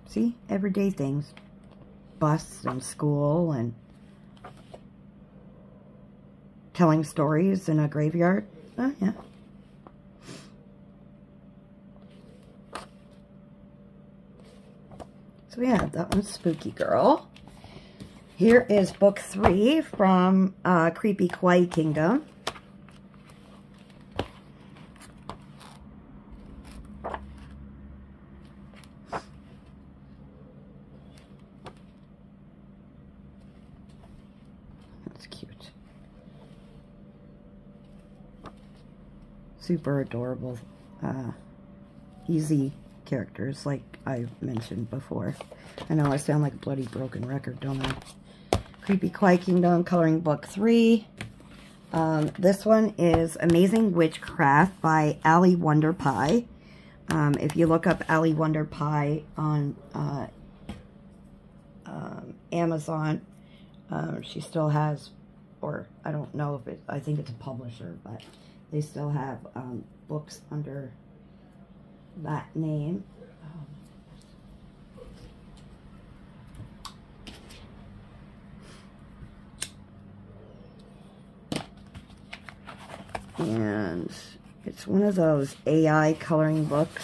see everyday things. Bus and school and telling stories in a graveyard. Oh yeah. So yeah that one's spooky girl. Here is book three from uh, creepy kawaii kingdom super adorable, uh, easy characters, like I've mentioned before. I know I sound like a bloody broken record, don't I? Creepy Kawaii Kingdom, Coloring Book 3. Um, this one is Amazing Witchcraft by Ali Wonder Pie. Um, if you look up Ali Wonder Pie on uh, um, Amazon, um, she still has, or I don't know if it, I think it's a publisher, but they still have um, books under that name. and it's one of those AI coloring books.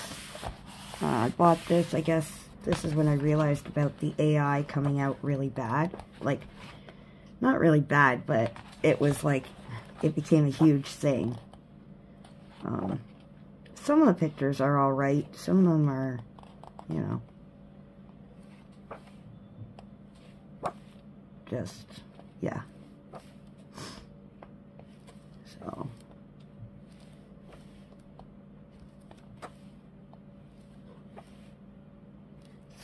Uh, I bought this, I guess this is when I realized about the AI coming out really bad. Like, not really bad, but it was like, it became a huge thing Um, some of the pictures are alright. Some of them are, you know, just, yeah. So.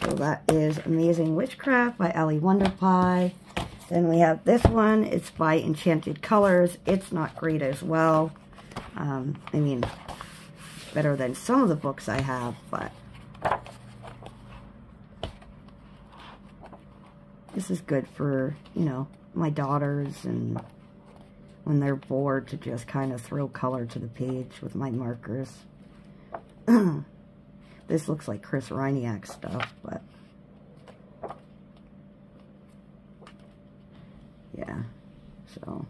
So that is Amazing Witchcraft by Ali Wonderpie. Then we have this one. It's by Enchanted Colors. It's not great as well. Um, I mean, better than some of the books I have, but this is good for, you know, my daughters and when they're bored to just kind of throw color to the page with my markers. this looks like Chris Reiniak stuff, but yeah, so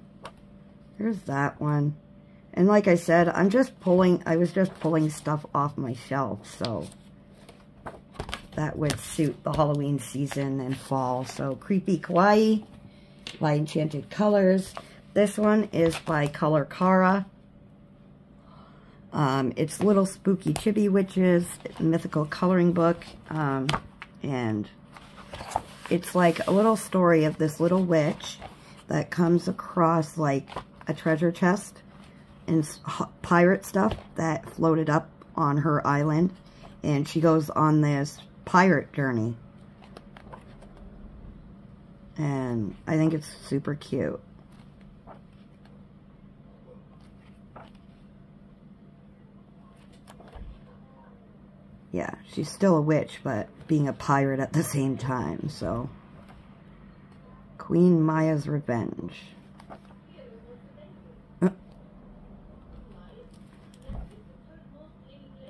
there's that one. And like I said, I'm just pulling, I was just pulling stuff off my shelf, so that would suit the Halloween season and fall. So Creepy Kawaii by Enchanted Colors. This one is by Color Cara. Um, it's Little Spooky Chibi Witches, mythical coloring book, um, and it's like a little story of this little witch that comes across like a treasure chest and pirate stuff that floated up on her island, and she goes on this pirate journey. And I think it's super cute. Yeah, she's still a witch, but being a pirate at the same time, so. Queen Maya's Revenge.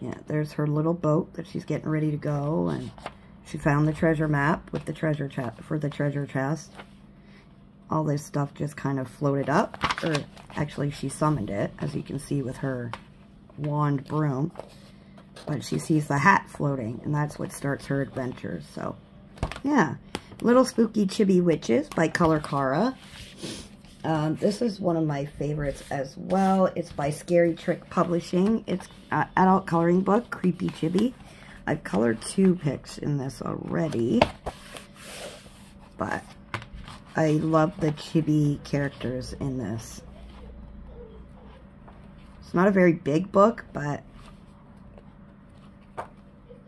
Yeah, there's her little boat that she's getting ready to go, and she found the treasure map with the treasure chest for the treasure chest. All this stuff just kind of floated up, or actually she summoned it, as you can see with her wand broom. But she sees the hat floating, and that's what starts her adventures. So, yeah. Little Spooky Chibi Witches by Color Cara. Um, this is one of my favorites as well. It's by Scary Trick Publishing. It's an adult coloring book, Creepy Chibi. I've colored two pics in this already. But I love the chibi characters in this. It's not a very big book, but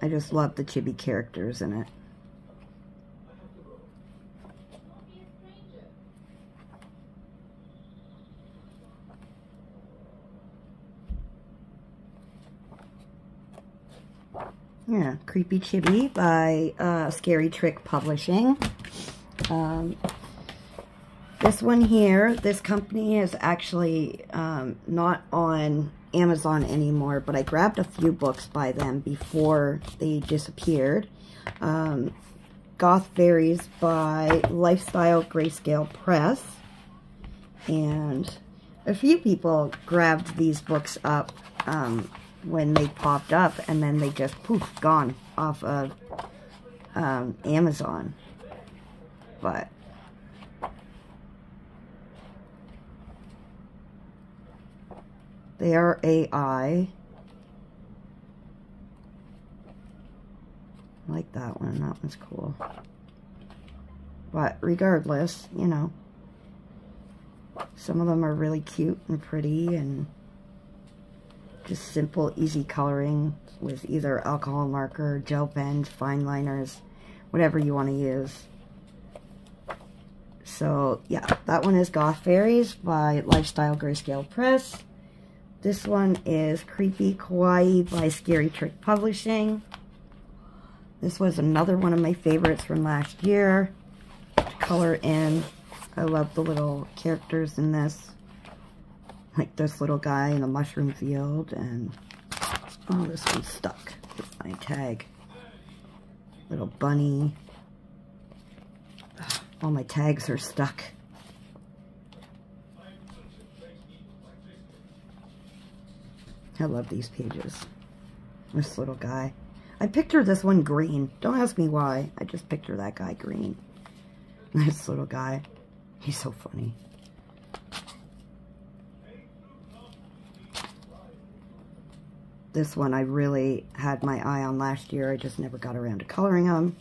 I just love the chibi characters in it. Yeah, Creepy Chibi by uh, Scary Trick Publishing. Um, this one here, this company is actually um, not on Amazon anymore, but I grabbed a few books by them before they disappeared. Um, Goth Fairies by Lifestyle Grayscale Press. And a few people grabbed these books up um, when they popped up and then they just poof gone off of um, Amazon. But they are AI I like that one. That one's cool. But regardless you know some of them are really cute and pretty and just simple, easy coloring with either alcohol marker, gel pens, fine liners, whatever you want to use. So, yeah, that one is Goth Fairies by Lifestyle Grayscale Press. This one is Creepy Kawaii by Scary Trick Publishing. This was another one of my favorites from last year color in. I love the little characters in this like this little guy in the mushroom field and oh this one's stuck. With my tag. Little bunny. All my tags are stuck. I love these pages. This little guy. I picture this one green. Don't ask me why. I just picture that guy green. This little guy. He's so funny this one I really had my eye on last year. I just never got around to coloring them.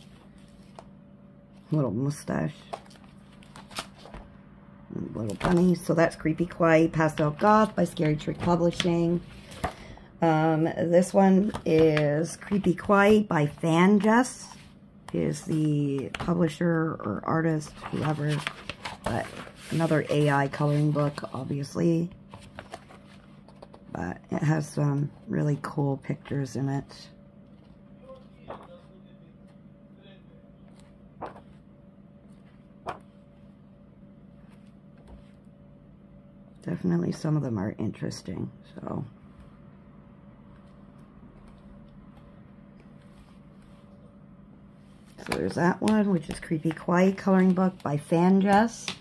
Little mustache. Little bunny. So that's Creepy Kawaii Pastel Goth by Scary Trick Publishing. Um, this one is Creepy Kawaii by Fanjess. Is the publisher or artist, whoever. But another AI coloring book, obviously but it has some really cool pictures in it. Definitely some of them are interesting, so... So there's that one, which is Creepy Kawaii Coloring Book by Fanjess.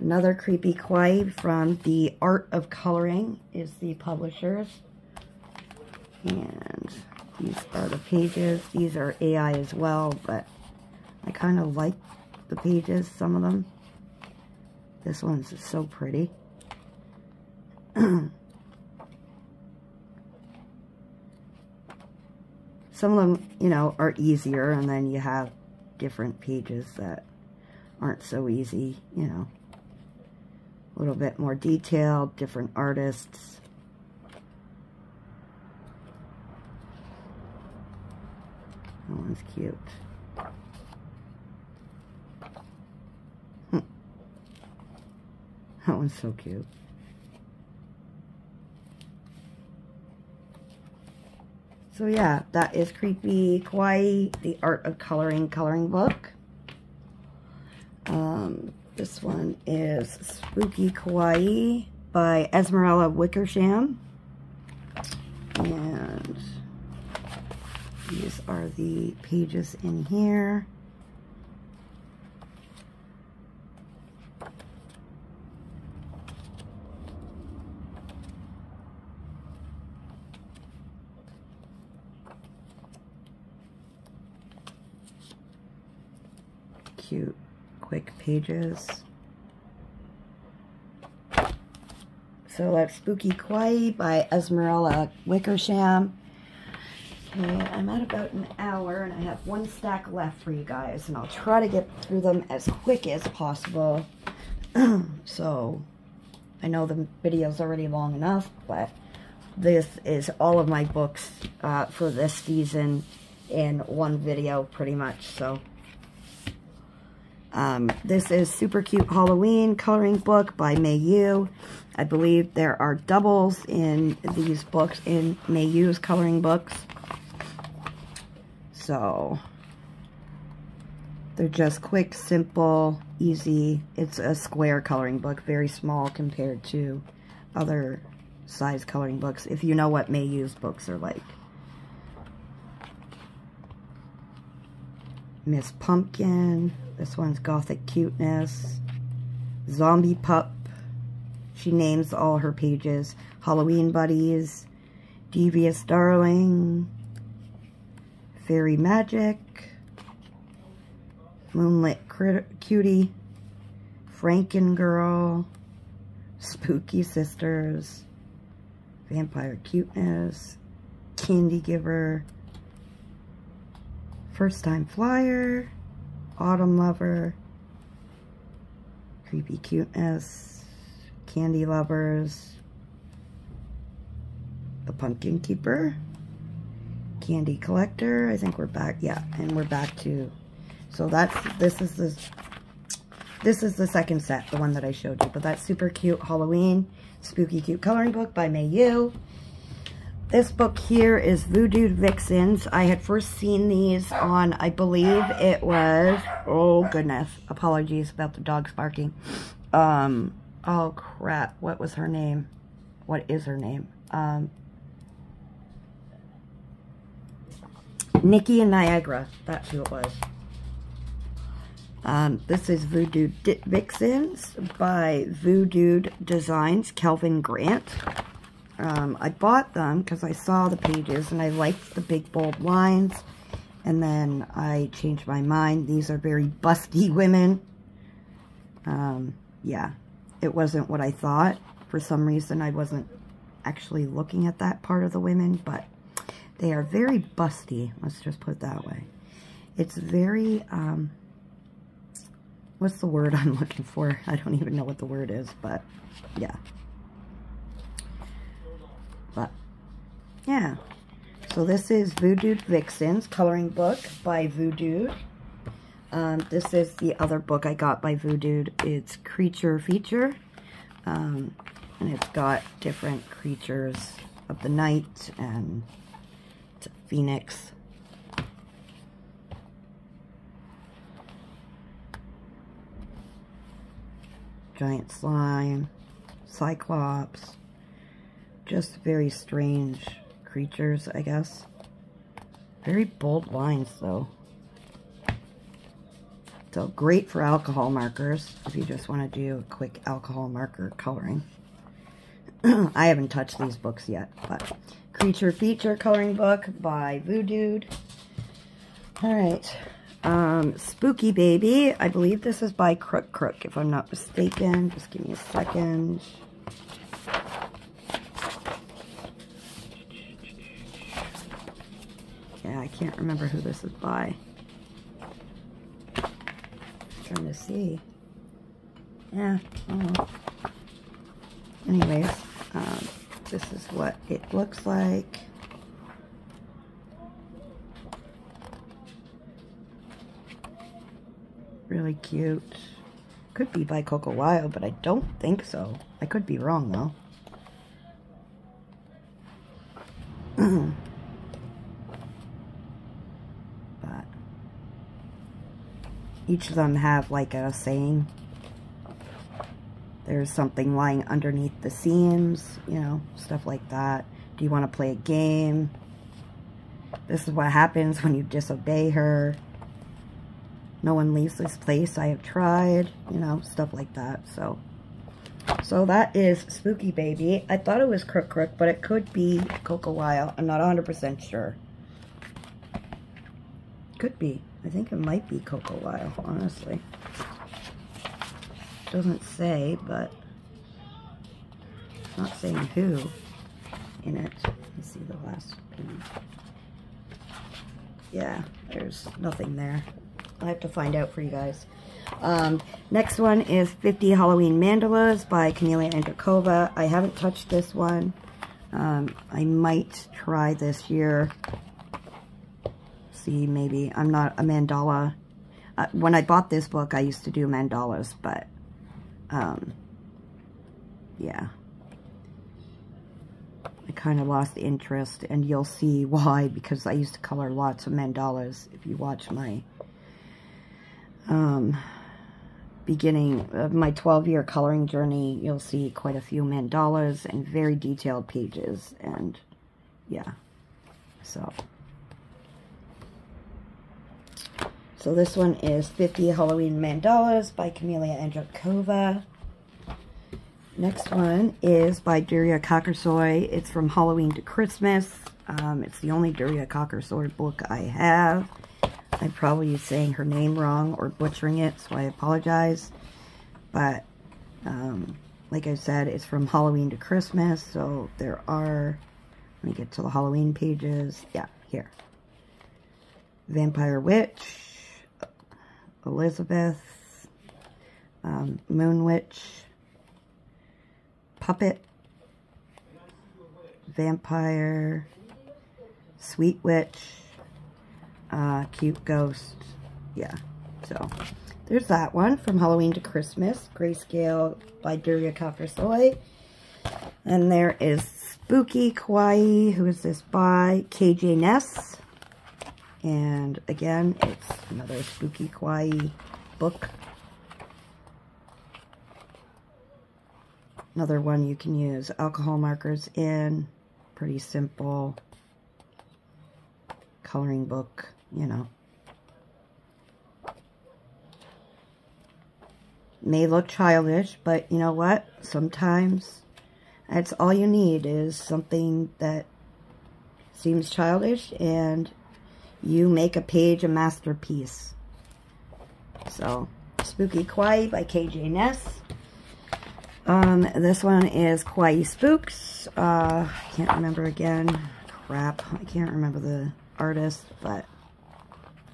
Another Creepy Kawaii from The Art of Coloring is the publishers. And these are the pages. These are AI as well, but I kind of like the pages, some of them. This one's so pretty. some of them, you know, are easier, and then you have different pages that aren't so easy, you know a little bit more detailed, different artists. That one's cute. Hmm. That one's so cute. So yeah, that is Creepy Kawaii, The Art of Coloring coloring book. Um, this one is Spooky Kawaii by Esmerella Wickersham. And these are the pages in here. Cute quick pages. So that's Spooky Kawaii by Esmerella Wickersham. Okay, I'm at about an hour and I have one stack left for you guys and I'll try to get through them as quick as possible. so, I know the video's already long enough, but this is all of my books uh, for this season in one video pretty much, so um, this is Super Cute Halloween coloring book by Mayu. I believe there are doubles in these books, in Mayu's coloring books. So, they're just quick, simple, easy. It's a square coloring book, very small compared to other size coloring books, if you know what Mayu's books are like. Miss Pumpkin. This one's Gothic Cuteness. Zombie Pup. She names all her pages. Halloween Buddies. Devious Darling. Fairy Magic. Moonlit Cutie. Franken Girl. Spooky Sisters. Vampire Cuteness. Candy Giver. First Time Flyer, Autumn Lover, Creepy Cuteness, Candy Lovers, The Pumpkin Keeper, Candy Collector. I think we're back, yeah, and we're back to, so that's, this is the, this is the second set, the one that I showed you, but that's super cute Halloween, spooky cute coloring book by Mayu. This book here is Voodoo Vixens. I had first seen these on, I believe it was, oh goodness, apologies about the dogs barking. Um, oh crap, what was her name? What is her name? Um, Nikki and Niagara, that's who it was. Um, this is Voodoo Vixens by Voodoo Designs, Kelvin Grant. Um, I bought them because I saw the pages and I liked the big bold lines. And then I changed my mind. These are very busty women. Um, yeah, it wasn't what I thought. For some reason, I wasn't actually looking at that part of the women, but they are very busty. Let's just put it that way. It's very, um, what's the word I'm looking for? I don't even know what the word is, but yeah. But, yeah. So this is Voodoo Vixens coloring book by Voodoo. Um, this is the other book I got by Voodoo. It's Creature Feature. Um, and it's got different creatures of the night and it's a phoenix. Giant slime, cyclops, just very strange creatures, I guess. Very bold lines, though. So great for alcohol markers if you just want to do a quick alcohol marker coloring. I haven't touched these books yet, but Creature Feature coloring book by Voodoo. All right. Um, Spooky Baby. I believe this is by Crook Crook, if I'm not mistaken. Just give me a second. I can't remember who this is by. trying to see. Yeah, oh. Anyways, um, this is what it looks like. Really cute. Could be by Coco Wyo, but I don't think so. I could be wrong, though. but each of them have like a saying there's something lying underneath the seams, you know, stuff like that. Do you want to play a game? This is what happens when you disobey her. No one leaves this place. I have tried, you know, stuff like that. So, so that is Spooky Baby. I thought it was Crook Crook, but it could be Coco Wyo. I'm not 100% sure. Could be. I think it might be Coco Wyo, honestly. Doesn't say, but not saying who in it. See the last. Yeah, there's nothing there. i have to find out for you guys. Um, next one is 50 Halloween Mandalas by Camelia Andrakova. I haven't touched this one. Um, I might try this year. Maybe. I'm not a mandala. Uh, when I bought this book, I used to do mandalas, but um, yeah. I kind of lost interest, and you'll see why, because I used to color lots of mandalas. If you watch my um, beginning of my 12-year coloring journey, you'll see quite a few mandalas and very detailed pages, and yeah, so... So this one is 50 Halloween Mandalas by Camelia Andrakova. Next one is by Daria Cockersoy. It's from Halloween to Christmas. Um, it's the only Daria Cockersoy book I have. I'm probably saying her name wrong or butchering it, so I apologize. But, um, like I said, it's from Halloween to Christmas, so there are, let me get to the Halloween pages. Yeah, here. Vampire Witch, Elizabeth, um, Moon Witch, Puppet, Vampire, Sweet Witch, uh, Cute Ghost. Yeah, so there's that one from Halloween to Christmas, Grayscale by Daria Cockersoy. And there is Spooky Kawaii, who is this by KJ Ness. And again, it's another spooky kawaii book. Another one you can use alcohol markers in. Pretty simple coloring book, you know. May look childish, but you know what? Sometimes that's all you need is something that seems childish and you make a page a masterpiece. So, Spooky Kawaii by KJ Ness. Um, this one is Kawaii Spooks. Uh, I can't remember again. Crap. I can't remember the artist, but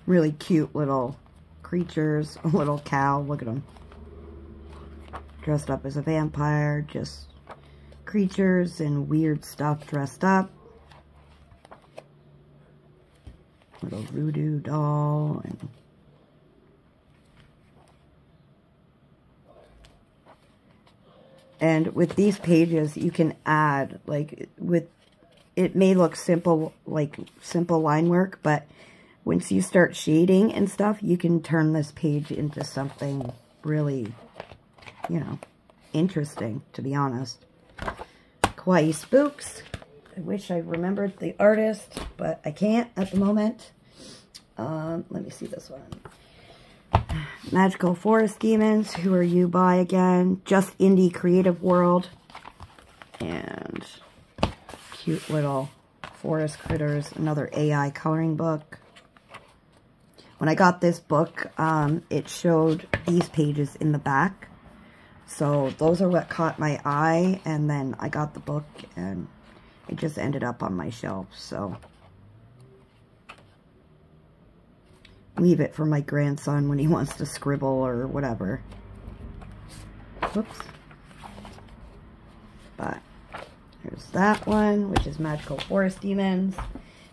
really cute little creatures. A little cow. Look at them. Dressed up as a vampire. Just creatures and weird stuff dressed up. Little voodoo doll and And with these pages, you can add, like, with, it may look simple, like, simple line work, but once you start shading and stuff, you can turn this page into something really, you know, interesting, to be honest. Kawaii Spooks. I wish I remembered the artist, but I can't at the moment. Um, let me see this one. Magical Forest Demons, Who Are You By again, Just Indie Creative World, and cute little forest critters, another AI coloring book. When I got this book, um, it showed these pages in the back. So those are what caught my eye, and then I got the book, and it just ended up on my shelf, so... leave it for my grandson when he wants to scribble or whatever. Whoops. But here's that one, which is Magical Forest Demons.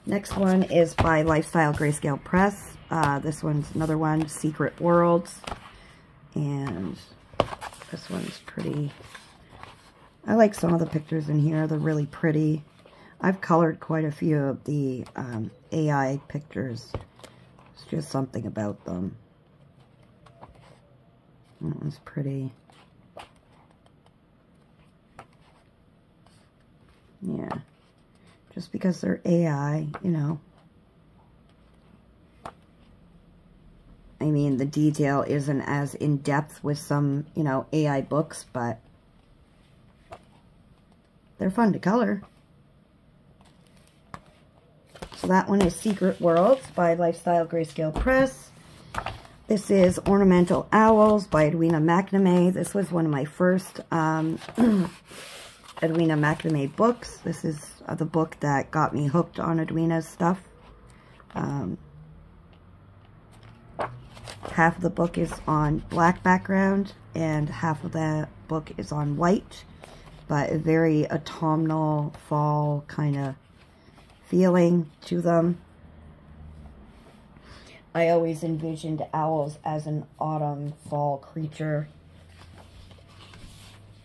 Next one is by Lifestyle Grayscale Press. Uh, this one's another one, Secret Worlds. And this one's pretty... I like some of the pictures in here. They're really pretty. I've colored quite a few of the um, AI pictures just something about them. That pretty. Yeah. Just because they're AI, you know. I mean, the detail isn't as in-depth with some, you know, AI books, but they're fun to color. So that one is Secret Worlds by Lifestyle Grayscale Press. This is Ornamental Owls by Edwina McNamee. This was one of my first um, Edwina McNamee books. This is uh, the book that got me hooked on Edwina's stuff. Um, half of the book is on black background and half of the book is on white. But a very autumnal, fall kind of feeling to them. I always envisioned owls as an autumn fall creature.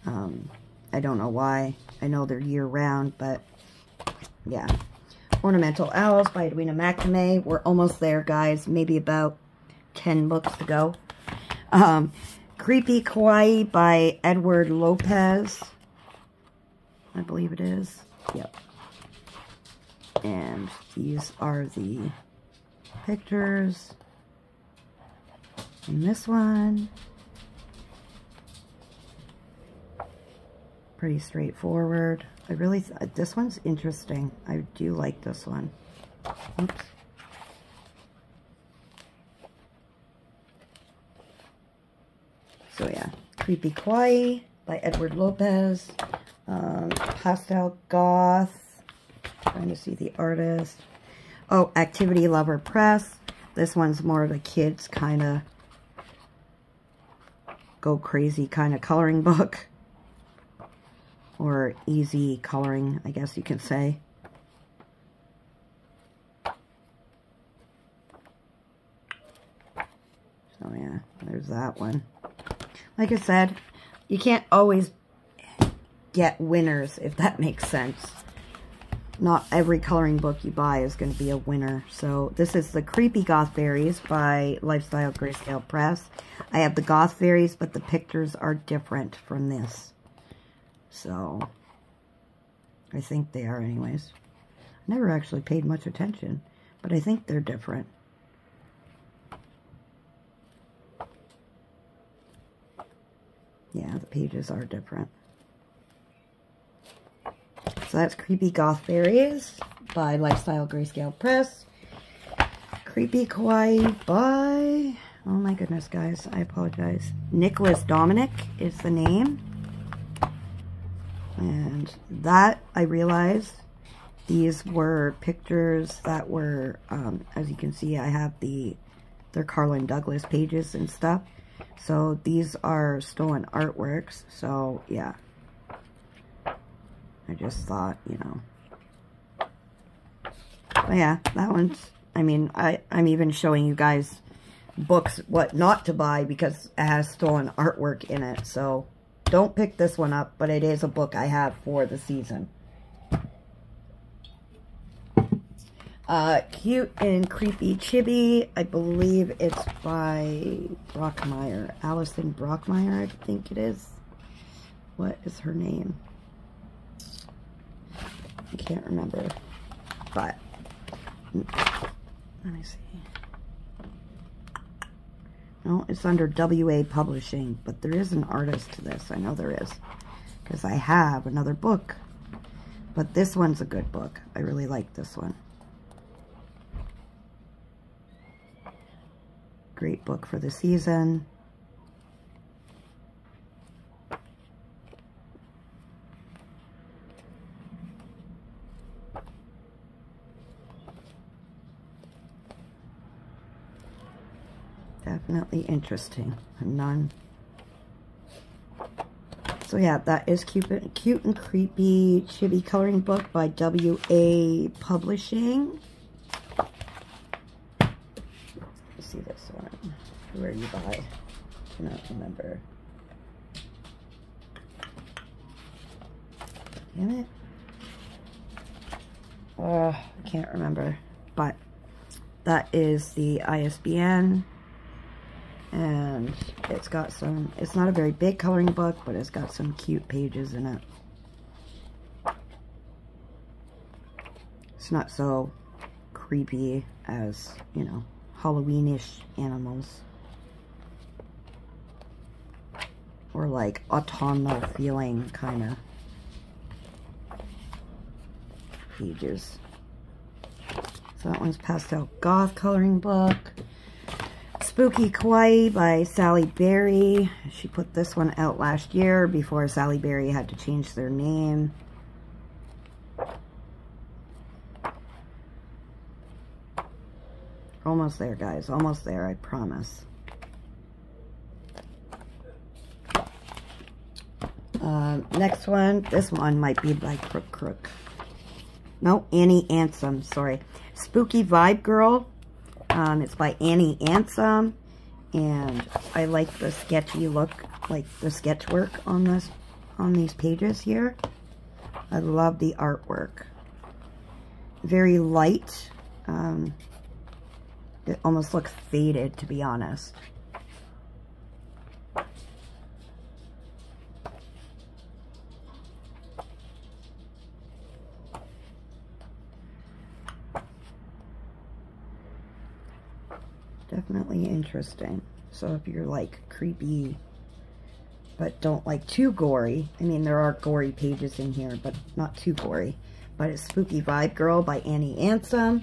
Um, I don't know why. I know they're year-round, but yeah. Ornamental Owls by Edwina McNamee. We're almost there, guys. Maybe about 10 books to go. Um, Creepy Kawaii by Edward Lopez. I believe it is. Yep. And these are the pictures. And this one. Pretty straightforward. I really, this one's interesting. I do like this one. Oops. So yeah, Creepy Kawaii by Edward Lopez. Um, Pastel Goth Trying to see the artist. Oh, Activity Lover Press. This one's more of a kid's kind of go crazy kind of coloring book. Or easy coloring, I guess you can say. So yeah, there's that one. Like I said, you can't always get winners, if that makes sense not every coloring book you buy is going to be a winner. So this is the Creepy Goth Fairies by Lifestyle Grayscale Press. I have the Goth Fairies, but the pictures are different from this. So, I think they are anyways. I never actually paid much attention, but I think they're different. Yeah, the pages are different. So that's Creepy Goth Fairies by Lifestyle Grayscale Press. Creepy Kawaii by, oh my goodness guys, I apologize. Nicholas Dominic is the name. And that, I realized, these were pictures that were, um, as you can see, I have the, they're Carlin Douglas pages and stuff. So these are stolen artworks. So yeah, I just thought, you know. But yeah, that one's, I mean, I, I'm even showing you guys books, what not to buy because it has stolen artwork in it. So don't pick this one up, but it is a book I have for the season. Uh, Cute and Creepy Chibi. I believe it's by Brockmeyer. Alison Brockmeyer, I think it is. What is her name? I can't remember. But, let me see. No, it's under WA Publishing, but there is an artist to this. I know there is. Because I have another book. But this one's a good book. I really like this one. Great book for the season. Definitely interesting. None. So yeah, that is cute, cute and creepy chibi coloring book by WA Publishing. see this one. Where you buy. Cannot remember. Damn it. Oh, I can't remember. But that is the ISBN. And it's got some, it's not a very big coloring book, but it's got some cute pages in it. It's not so creepy as, you know, Halloweenish animals. Or like autumnal feeling kind of pages. So that one's Pastel Goth Coloring Book. Spooky Kawaii by Sally Berry. She put this one out last year before Sally Berry had to change their name. Almost there, guys. Almost there, I promise. Uh, next one. This one might be by Crook Crook. No, Annie Ansem. Sorry. Spooky Vibe Girl. Um, it's by Annie Ansem. And I like the sketchy look, like the sketchwork on this, on these pages here. I love the artwork. Very light. Um, it almost looks faded, to be honest. Definitely interesting. So if you're like creepy, but don't like too gory, I mean there are gory pages in here, but not too gory. But it's Spooky Vibe Girl by Annie Ansem.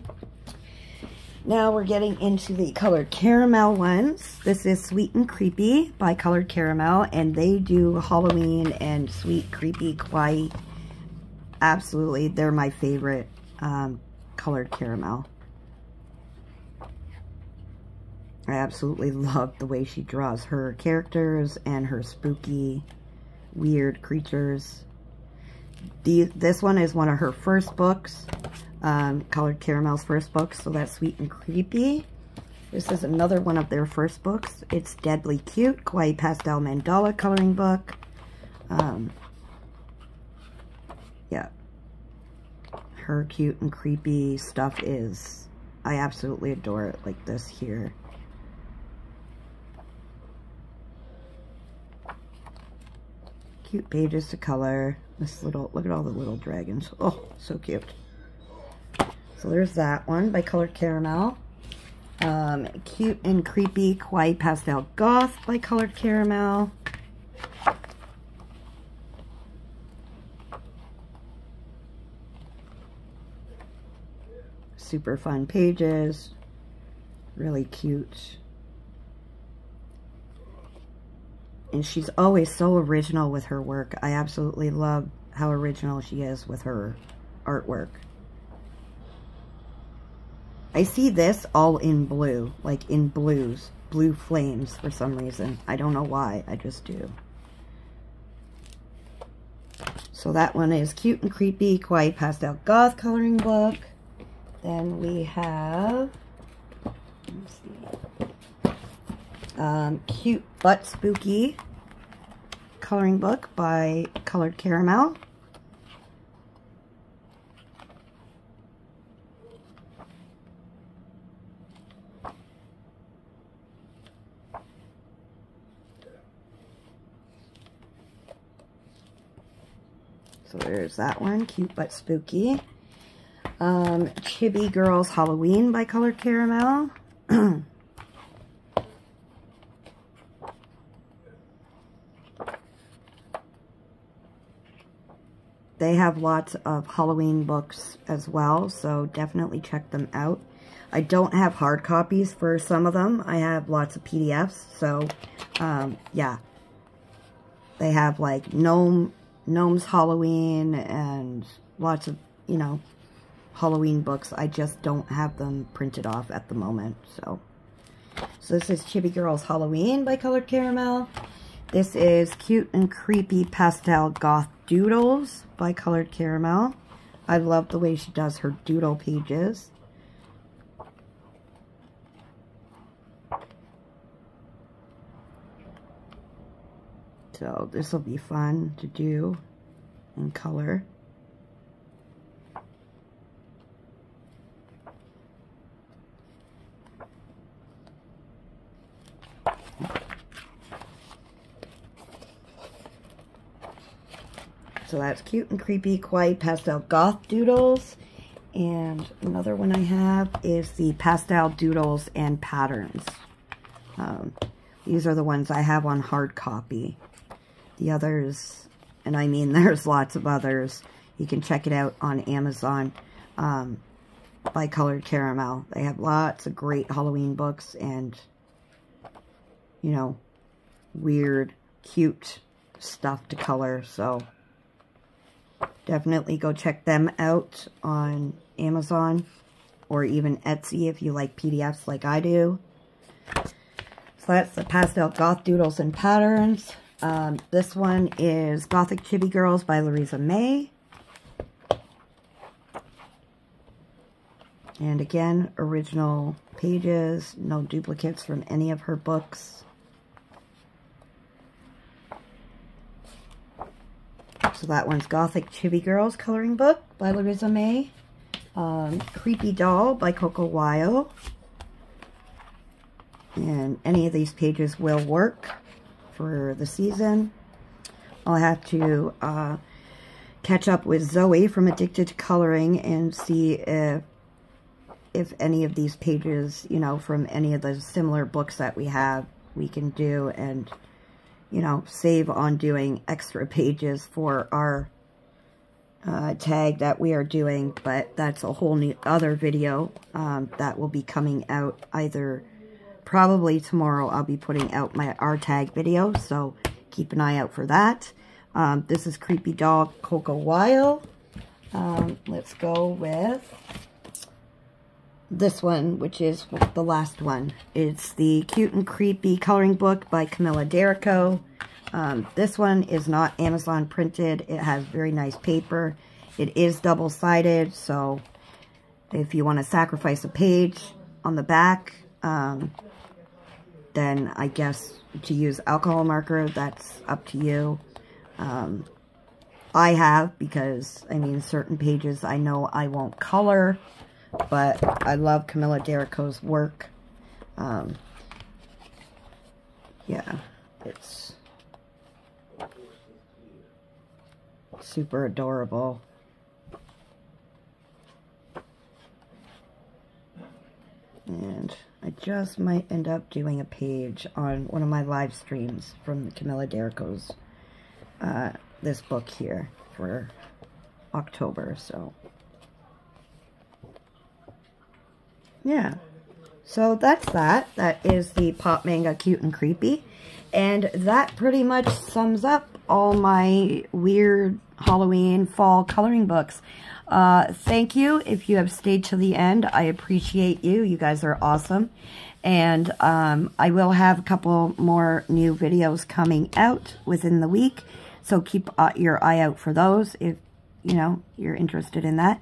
Now we're getting into the colored caramel ones. This is Sweet and Creepy by Colored Caramel, and they do Halloween and sweet, creepy, kawaii. Absolutely, they're my favorite um, colored caramel. I absolutely love the way she draws her characters and her spooky, weird creatures. The, this one is one of her first books um, Colored Caramel's first book, so that's Sweet and Creepy. This is another one of their first books. It's Deadly Cute, Kawaii Pastel Mandala coloring book. Um, yeah. Her cute and creepy stuff is, I absolutely adore it like this here. Cute pages to color. This little, look at all the little dragons. Oh, so cute. So there's that one by Colored Caramel. Um, Cute and Creepy Kawaii Pastel Goth by Colored Caramel. Super fun pages. Really cute. And she's always so original with her work. I absolutely love how original she is with her artwork. I see this all in blue, like in blues, blue flames for some reason. I don't know why, I just do. So that one is Cute and Creepy Kawaii Pastel Goth Coloring Book. Then we have, um, Cute But Spooky Coloring Book by Colored Caramel. So there's that one, cute but spooky. Um, Chibi Girls Halloween by Colored Caramel. they have lots of Halloween books as well, so definitely check them out. I don't have hard copies for some of them. I have lots of PDFs, so um, yeah. They have like Gnome Gnome's Halloween and lots of, you know, Halloween books. I just don't have them printed off at the moment. So, so this is Chibi Girls Halloween by Colored Caramel. This is Cute and Creepy Pastel Goth Doodles by Colored Caramel. I love the way she does her doodle pages. So this will be fun to do in color. So that's cute and creepy, kawaii pastel goth doodles. And another one I have is the pastel doodles and patterns. Um, these are the ones I have on hard copy. The others, and I mean there's lots of others, you can check it out on Amazon um, by Colored Caramel. They have lots of great Halloween books and, you know, weird, cute stuff to color. So definitely go check them out on Amazon or even Etsy if you like PDFs like I do. So that's the Pastel Goth Doodles and Patterns. Um, this one is Gothic Chibi Girls by Louisa May. And again, original pages, no duplicates from any of her books. So that one's Gothic Chibi Girls coloring book by Louisa May. Um, Creepy Doll by Coco Wyo. And any of these pages will work for the season. I'll have to uh, catch up with Zoe from Addicted to Coloring and see if if any of these pages, you know, from any of the similar books that we have, we can do and, you know, save on doing extra pages for our uh, tag that we are doing, but that's a whole new other video um, that will be coming out either probably tomorrow I'll be putting out my R tag video, so keep an eye out for that. Um, this is Creepy Dog Coco Wyo. Um, let's go with this one, which is the last one. It's the Cute and Creepy Coloring Book by Camilla D'Errico. Um, this one is not Amazon printed. It has very nice paper. It is double-sided, so if you want to sacrifice a page on the back, um, then I guess to use alcohol marker, that's up to you. Um, I have because, I mean, certain pages I know I won't color, but I love Camilla D'Errico's work. Um, yeah, it's super adorable. And I just might end up doing a page on one of my live streams from Camilla D'Errico's, uh, this book here for October, so. Yeah. So that's that. That is the Pop Manga Cute and Creepy. And that pretty much sums up all my weird Halloween fall coloring books. Uh, thank you if you have stayed to the end. I appreciate you. You guys are awesome. And um, I will have a couple more new videos coming out within the week. So keep uh, your eye out for those if, you know, you're interested in that.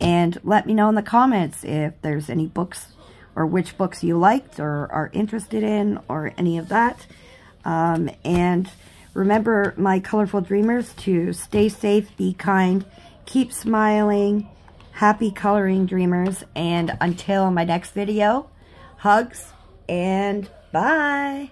And let me know in the comments if there's any books or which books you liked or are interested in or any of that. Um, and remember, my colorful dreamers, to stay safe, be kind, keep smiling, happy coloring dreamers. And until my next video, hugs and bye.